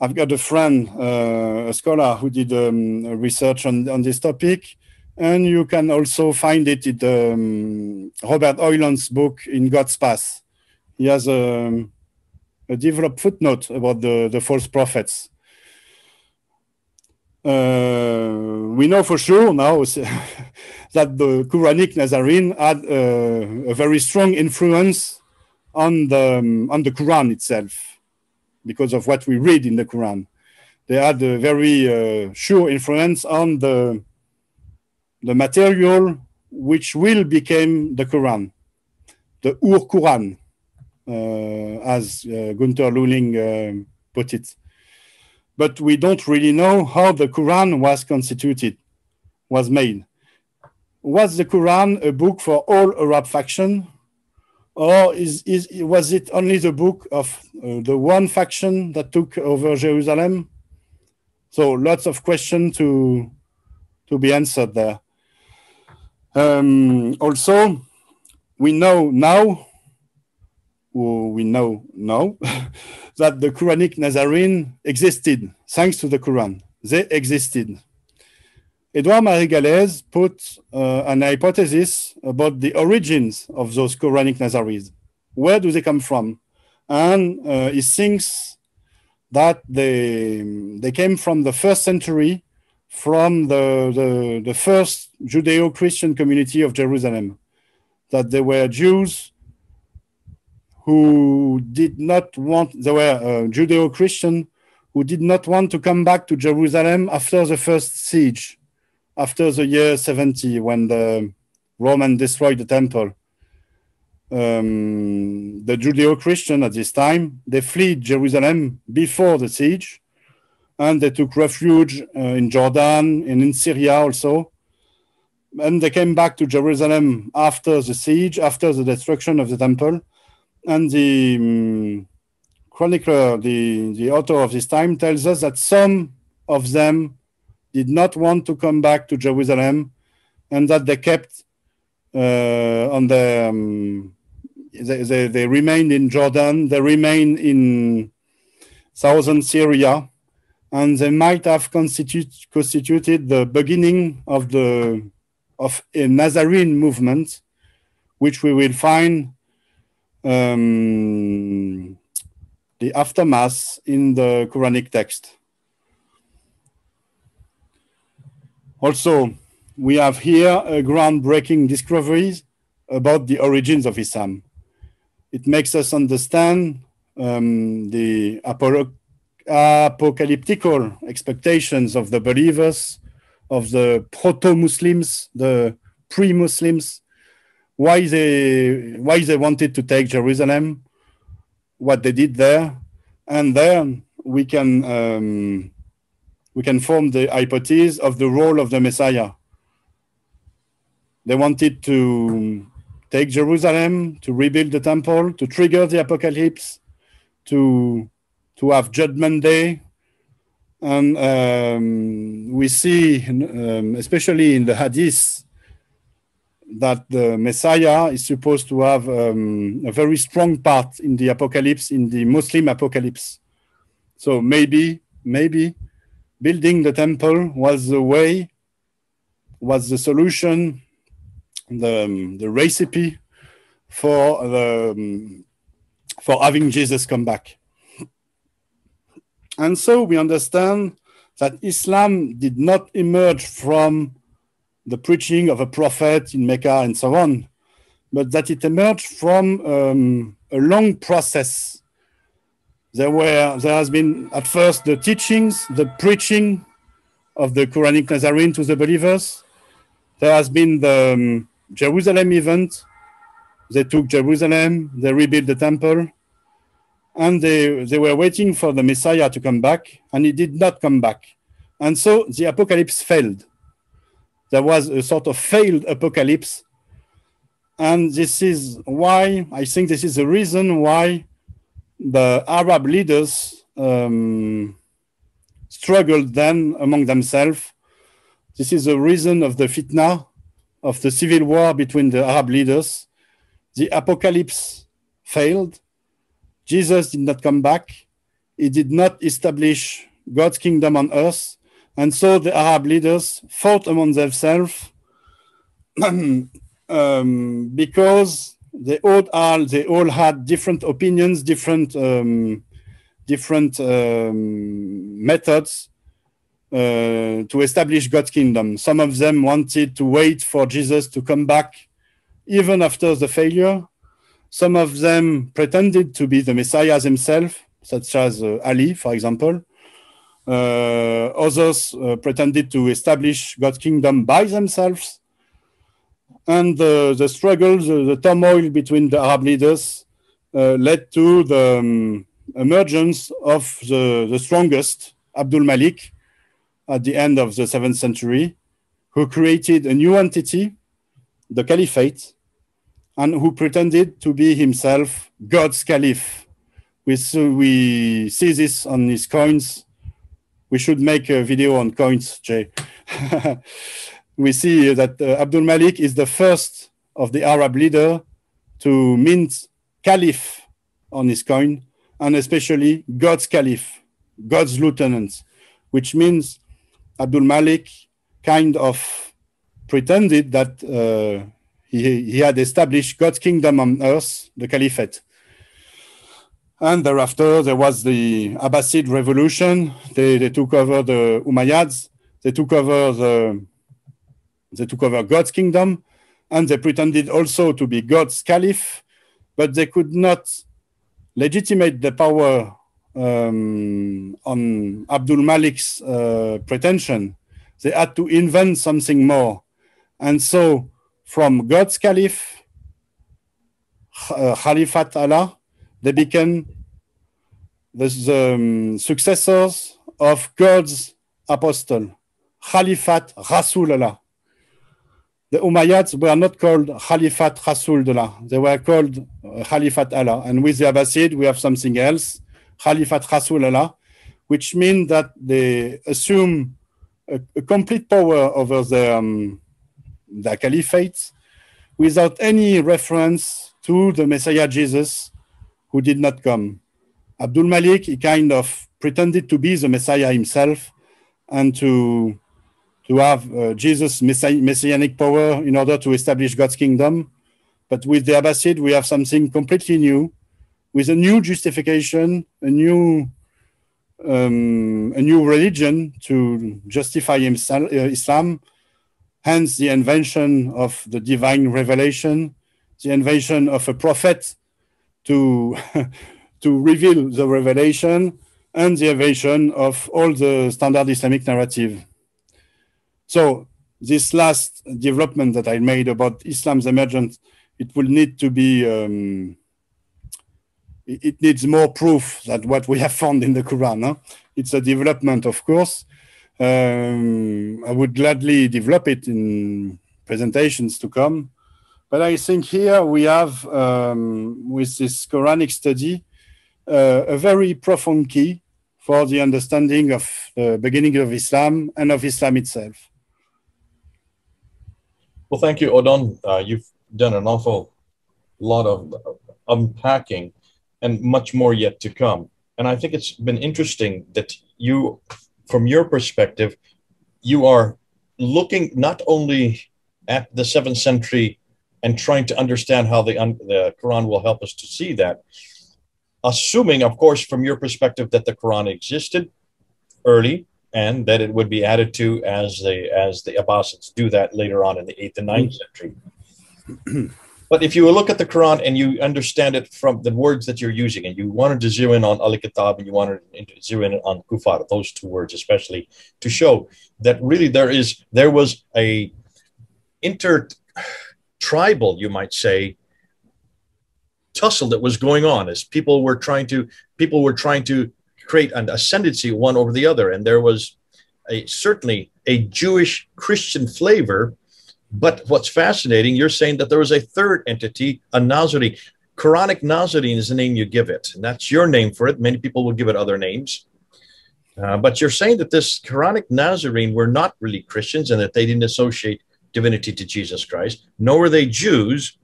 Speaker 2: I've got a friend, uh, a scholar who did um, research on, on this topic, and you can also find it in um, Robert Hoyland's book in God's Path. He has a, a developed footnote about the, the false prophets. Uh, we know for sure now [LAUGHS] that the Quranic Nazarene had uh, a very strong influence on the, um, on the Quran itself because of what we read in the Quran. They had a very uh, sure influence on the, the material which will become the Quran, the Ur Quran, uh, as uh, Günter Lüling uh, put it. But we don't really know how the Quran was constituted, was made. Was the Quran a book for all Arab faction or is, is was it only the book of uh, the one faction that took over Jerusalem? So lots of questions to to be answered there. Um, also, we know now, we know now, [LAUGHS] that the Quranic Nazarene existed thanks to the Quran. They existed. Edouard Marie Gallez put uh, an hypothesis about the origins of those Quranic Nazarenes. Where do they come from? And uh, he thinks that they, they came from the first century, from the, the, the first Judeo Christian community of Jerusalem, that they were Jews who did not want, they were uh, Judeo Christian who did not want to come back to Jerusalem after the first siege after the year 70 when the Roman destroyed the temple. Um, the Judeo-Christian at this time, they fled Jerusalem before the siege and they took refuge uh, in Jordan and in Syria also. And they came back to Jerusalem after the siege, after the destruction of the temple. And the um, chronicler, the, the author of this time, tells us that some of them did not want to come back to Jerusalem and that they kept uh, on the, um, they, they, they remained in Jordan, they remained in southern Syria, and they might have constitute, constituted the beginning of the of a Nazarene movement, which we will find um, the aftermath in the Quranic text. Also, we have here a groundbreaking discoveries about the origins of Islam. It makes us understand um, the apocalyptical expectations of the believers, of the proto-Muslims, the pre-Muslims, why they why they wanted to take Jerusalem, what they did there, and then we can um, we can form the hypothesis of the role of the Messiah. They wanted to take Jerusalem, to rebuild the temple, to trigger the apocalypse, to, to have judgment day. And um, we see, um, especially in the Hadith, that the Messiah is supposed to have um, a very strong part in the apocalypse, in the Muslim apocalypse. So maybe, maybe building the temple was the way, was the solution, the, um, the recipe for the um, for having Jesus come back. And so we understand that Islam did not emerge from the preaching of a prophet in Mecca and so on, but that it emerged from um, a long process there were there has been at first the teachings, the preaching of the Quranic Nazarene to the believers. There has been the um, Jerusalem event. They took Jerusalem, they rebuilt the temple, and they, they were waiting for the Messiah to come back, and he did not come back. And so the apocalypse failed. There was a sort of failed apocalypse. And this is why, I think this is the reason why the Arab leaders um, struggled then among themselves. This is the reason of the fitna, of the civil war between the Arab leaders. the apocalypse failed. Jesus did not come back. He did not establish God's kingdom on earth. And so the Arab leaders fought among themselves [CLEARS THROAT] um, because they all, are, they all had different opinions, different, um, different um, methods uh, to establish God's kingdom. Some of them wanted to wait for Jesus to come back even after the failure. Some of them pretended to be the Messiah himself, such as uh, Ali, for example. Uh, others uh, pretended to establish God's kingdom by themselves. And the struggles, the turmoil between the Arab leaders uh, led to the um, emergence of the, the strongest, Abdul Malik, at the end of the seventh century, who created a new entity, the Caliphate, and who pretended to be himself God's Caliph. We see this on his coins. We should make a video on coins, Jay. [LAUGHS] we see that uh, Abdul Malik is the first of the Arab leader to mint Caliph on his coin, and especially God's Caliph, God's lieutenant, which means Abdul Malik kind of pretended that uh, he, he had established God's kingdom on earth, the caliphate. And thereafter, there was the Abbasid revolution. They, they took over the Umayyads. They took over the they took over God's kingdom, and they pretended also to be God's caliph, but they could not legitimate the power um, on Abdul Malik's uh, pretension. They had to invent something more, and so from God's caliph, uh, Khalifat Allah, they became the, the um, successors of God's apostle, Khalifat Rasulullah. The Umayyads were not called Khalifat Rasulullah, they were called uh, Khalifat Allah. And with the Abbasid, we have something else, Khalifat Rasulullah, which means that they assume a, a complete power over the um, the caliphate without any reference to the Messiah Jesus who did not come. Abdul Malik, he kind of pretended to be the Messiah himself and to, to have uh, Jesus' messianic power in order to establish God's kingdom. But with the Abbasid, we have something completely new, with a new justification, a new um, a new religion to justify uh, Islam, Hence, the invention of the divine revelation, the invention of a prophet to, [LAUGHS] to reveal the revelation, and the invention of all the standard Islamic narrative. So, this last development that I made about Islam's emergence, it will need to be, um, it needs more proof than what we have found in the Quran. Huh? It's a development, of course, um, I would gladly develop it in presentations to come. But I think here we have, um, with this Quranic study, uh, a very profound key for the understanding of the beginning of Islam and of Islam itself.
Speaker 1: Well, thank you, Odon. Uh, you've done an awful lot of unpacking and much more yet to come. And I think it's been interesting that you from your perspective, you are looking not only at the seventh century and trying to understand how the, the Quran will help us to see that, assuming, of course, from your perspective that the Quran existed early and that it would be added to as the as the Abbasids do that later on in the eighth and ninth mm-hmm. century. [CLEARS THROAT] But if you look at the Quran and you understand it from the words that you're using, and you wanted to zero in on Al Kitab and you wanted to zero in on Kufar, those two words especially, to show that really there is there was a inter tribal, you might say, tussle that was going on as people were trying to people were trying to create an ascendancy one over the other, and there was a certainly a Jewish Christian flavor but what's fascinating, you're saying that there was a third entity, a Nazarene. Quranic Nazarene is the name you give it, and that's your name for it. Many people will give it other names. Uh, but you're saying that this Quranic Nazarene were not really Christians and that they didn't associate divinity to Jesus Christ, nor were they Jews,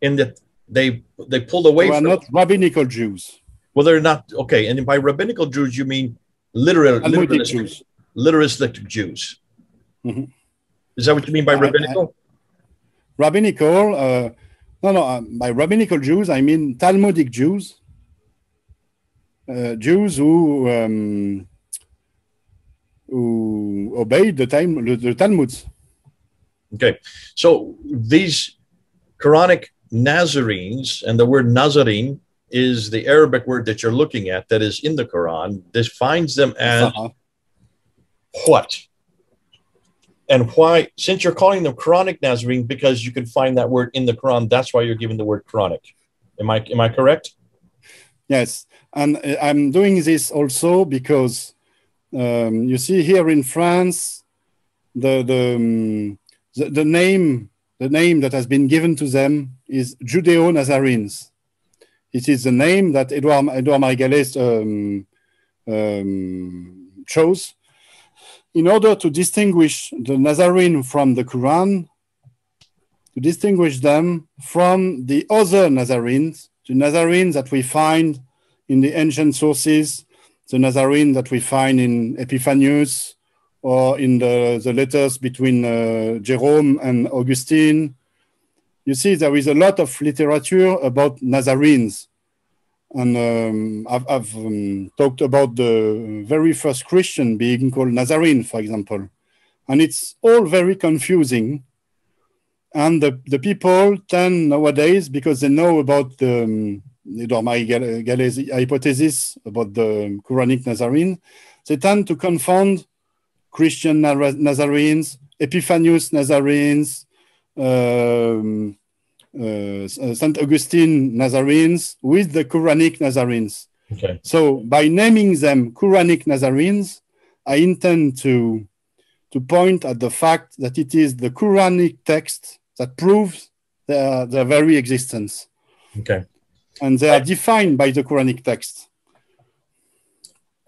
Speaker 1: in that they they pulled away
Speaker 2: They were
Speaker 1: from
Speaker 2: not rabbinical Jews,
Speaker 1: well they're not okay and by rabbinical jews you mean literal literalistic,
Speaker 2: Jews.
Speaker 1: literalistic jews
Speaker 2: Mhm.
Speaker 1: is that what you mean by
Speaker 2: I- I-
Speaker 1: rabbinical
Speaker 2: Rabbinical, uh, no, no, uh, by rabbinical Jews, I mean Talmudic Jews, uh, Jews who um, who obeyed the time the, the Talmuds.
Speaker 1: Okay. So these quranic nazarenes and the word nazarene is the arabic word that you're looking at that is in the quran defines them as
Speaker 2: Uh-huh.
Speaker 1: what? And why since you're calling them quranic nazarene because you can find that word in the quran that's why you're giving the word quranic. Am i am i correct?
Speaker 2: Yes, and I'm doing this also because um, you see here in France, the the, um, the the name the name that has been given to them is Judeo Nazarenes. It is the name that Edouard Edouard um, um, chose in order to distinguish the Nazarene from the Quran, to distinguish them from the other Nazarenes the Nazarene that we find in the ancient sources, the Nazarene that we find in Epiphanius or in the, the letters between uh, Jerome and Augustine. You see, there is a lot of literature about Nazarenes. And um, I've, I've um, talked about the very first Christian being called Nazarene, for example. And it's all very confusing and the, the people tend nowadays because they know about the um, Marie hypothesis about the Quranic Nazarene, they tend to confound Christian Nazarenes, Epiphanius Nazarenes, um, uh, Saint Augustine Nazarenes with the Quranic Nazarenes.
Speaker 1: okay
Speaker 2: So by naming them Quranic Nazarenes, I intend to to point at the fact that it is the Quranic text that proves their, their very existence.
Speaker 1: okay
Speaker 2: And they are defined by the Quranic text.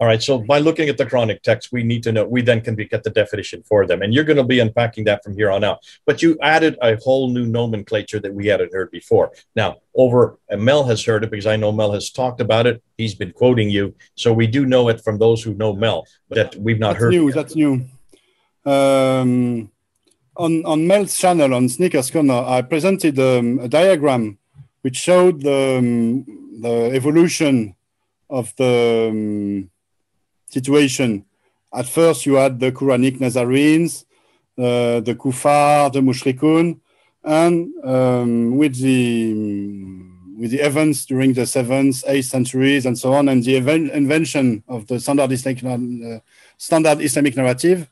Speaker 1: All right. So by looking at the Quranic text, we need to know, we then can be, get the definition for them. And you're going to be unpacking that from here on out. But you added a whole new nomenclature that we hadn't heard before. Now, over, and Mel has heard it because I know Mel has talked about it. He's been quoting you. So we do know it from those who know Mel that we've not
Speaker 2: That's
Speaker 1: heard.
Speaker 2: new. That's new. Um, on on Mel's channel on Sneakers Corner, I presented um, a diagram which showed the um, the evolution of the um, situation. At first, you had the Quranic Nazarenes, uh, the Kuffar, the Mushrikun, and um, with the with the events during the seventh, eighth centuries, and so on, and the event, invention of the standard Islamic uh, standard Islamic narrative,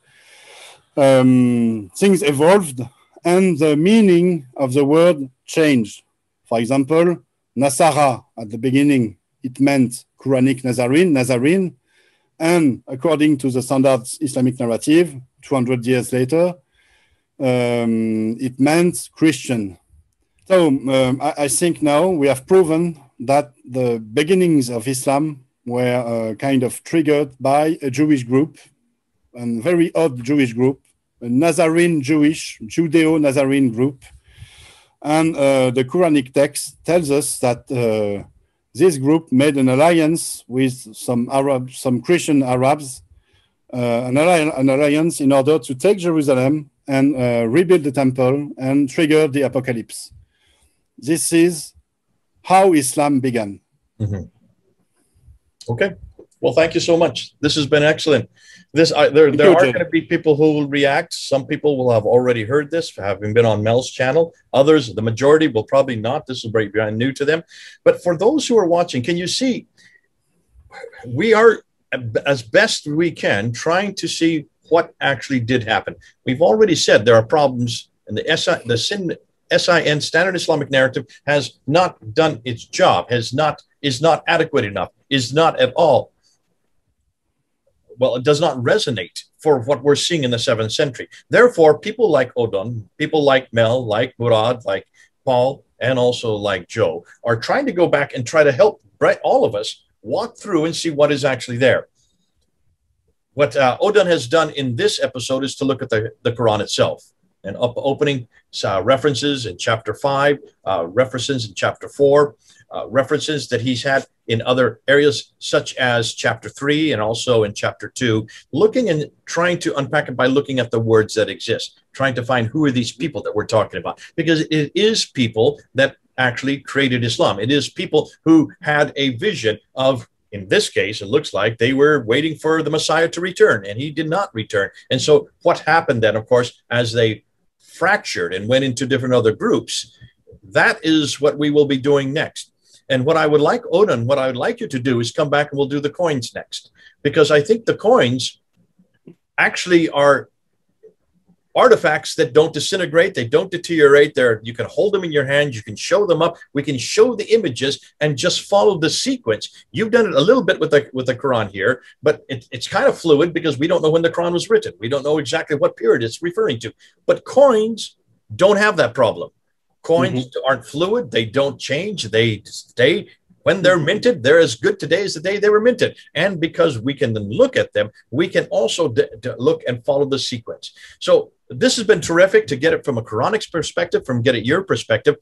Speaker 2: um, things evolved and the meaning of the word changed. For example, Nasara at the beginning, it meant Quranic Nazarene, Nazarene, and according to the standard Islamic narrative, 200 years later, um, it meant Christian. So um, I, I think now we have proven that the beginnings of Islam were uh, kind of triggered by a Jewish group, a very odd Jewish group, a Nazarene Jewish, Judeo Nazarene group. And uh, the Quranic text tells us that uh, this group made an alliance with some Arab, some Christian Arabs, uh, an, alliance in order to take Jerusalem and uh, rebuild the temple and trigger the apocalypse. This is how Islam began.
Speaker 1: Okay. Well, thank you so much. This has been excellent. This I, there, there are going to be people who will react. Some people will have already heard this, having been on Mel's channel. Others, the majority, will probably not. This is very brand new to them. But for those who are watching, can you see? We are as best we can trying to see what actually did happen. We've already said there are problems, and the SI, the SIN, SIN Standard Islamic Narrative has not done its job. Has not is not adequate enough. Is not at all well, it does not resonate for what we're seeing in the seventh century. Therefore, people like Odon, people like Mel, like Murad, like Paul, and also like Joe are trying to go back and try to help all of us walk through and see what is actually there. What uh, Odon has done in this episode is to look at the, the Quran itself. and up opening uh, references in chapter five, uh, references in chapter four, uh, references that he's had in other areas, such as chapter three and also in chapter two, looking and trying to unpack it by looking at the words that exist, trying to find who are these people that we're talking about, because it is people that actually created Islam. It is people who had a vision of in this case, it looks like they were waiting for the Messiah to return, and he did not return. And so, what happened then, of course, as they fractured and went into different other groups, that is what we will be doing next. And what I would like, Odon, what I would like you to do is come back and we'll do the coins next. Because I think the coins actually are artifacts that don't disintegrate, they don't deteriorate. There, you can hold them in your hand, you can show them up. We can show the images and just follow the sequence. You've done it a little bit with the with the Quran here, but it, it's kind of fluid because we don't know when the Quran was written. We don't know exactly what period it's referring to. But coins don't have that problem. Coins mm-hmm. aren't fluid, they don't change, they stay when they're minted, they're as good today as the day they were minted. And because we can then look at them, we can also d- d- look and follow the sequence. So this has been terrific to get it from a Quranic perspective, from get it your perspective.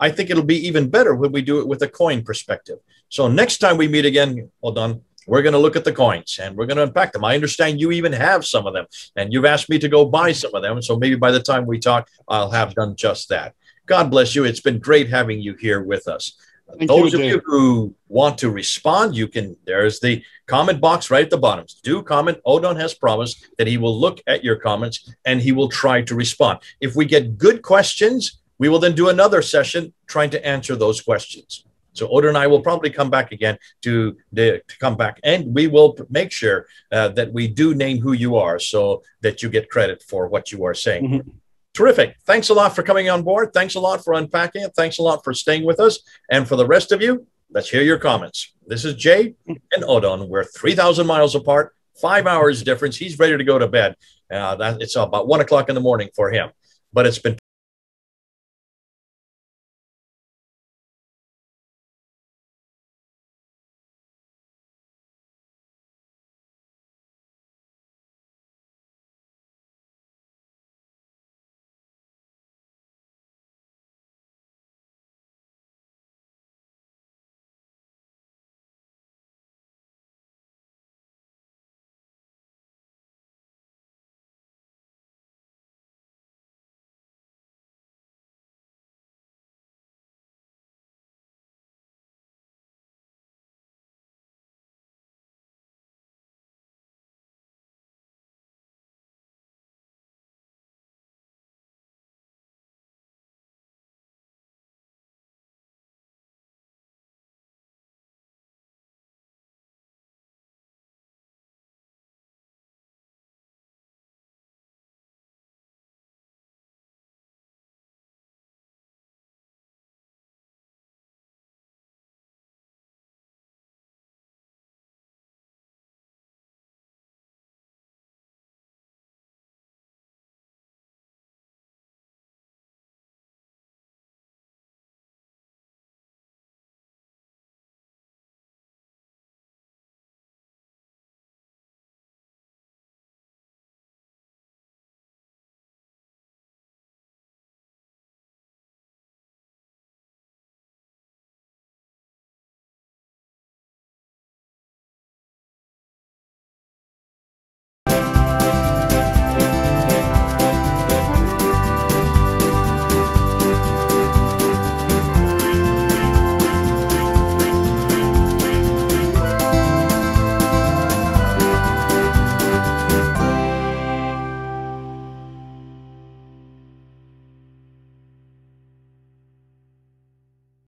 Speaker 1: I think it'll be even better when we do it with a coin perspective. So next time we meet again, hold on, we're going to look at the coins and we're going to unpack them. I understand you even have some of them, and you've asked me to go buy some of them. So maybe by the time we talk, I'll have done just that. God bless you. It's been great having you here with us. Thank Those you, of you who want to respond, you can. There's the comment box right at the bottom. Do comment. Odon has promised that he will look at your comments and he will try to respond. If we get good questions, we will then do another session trying to answer those questions. So Odon and I will probably come back again to, to come back, and we will make sure uh, that we do name who you are, so that you get credit for what you are saying. Mm-hmm. Terrific. Thanks a lot for coming on board. Thanks a lot for unpacking it. Thanks a lot for staying with us. And for the rest of you, let's hear your comments. This is Jay and Odon. We're 3,000 miles apart, five hours difference. He's ready to go to bed. Uh, that, it's about one o'clock in the morning for him. But it's been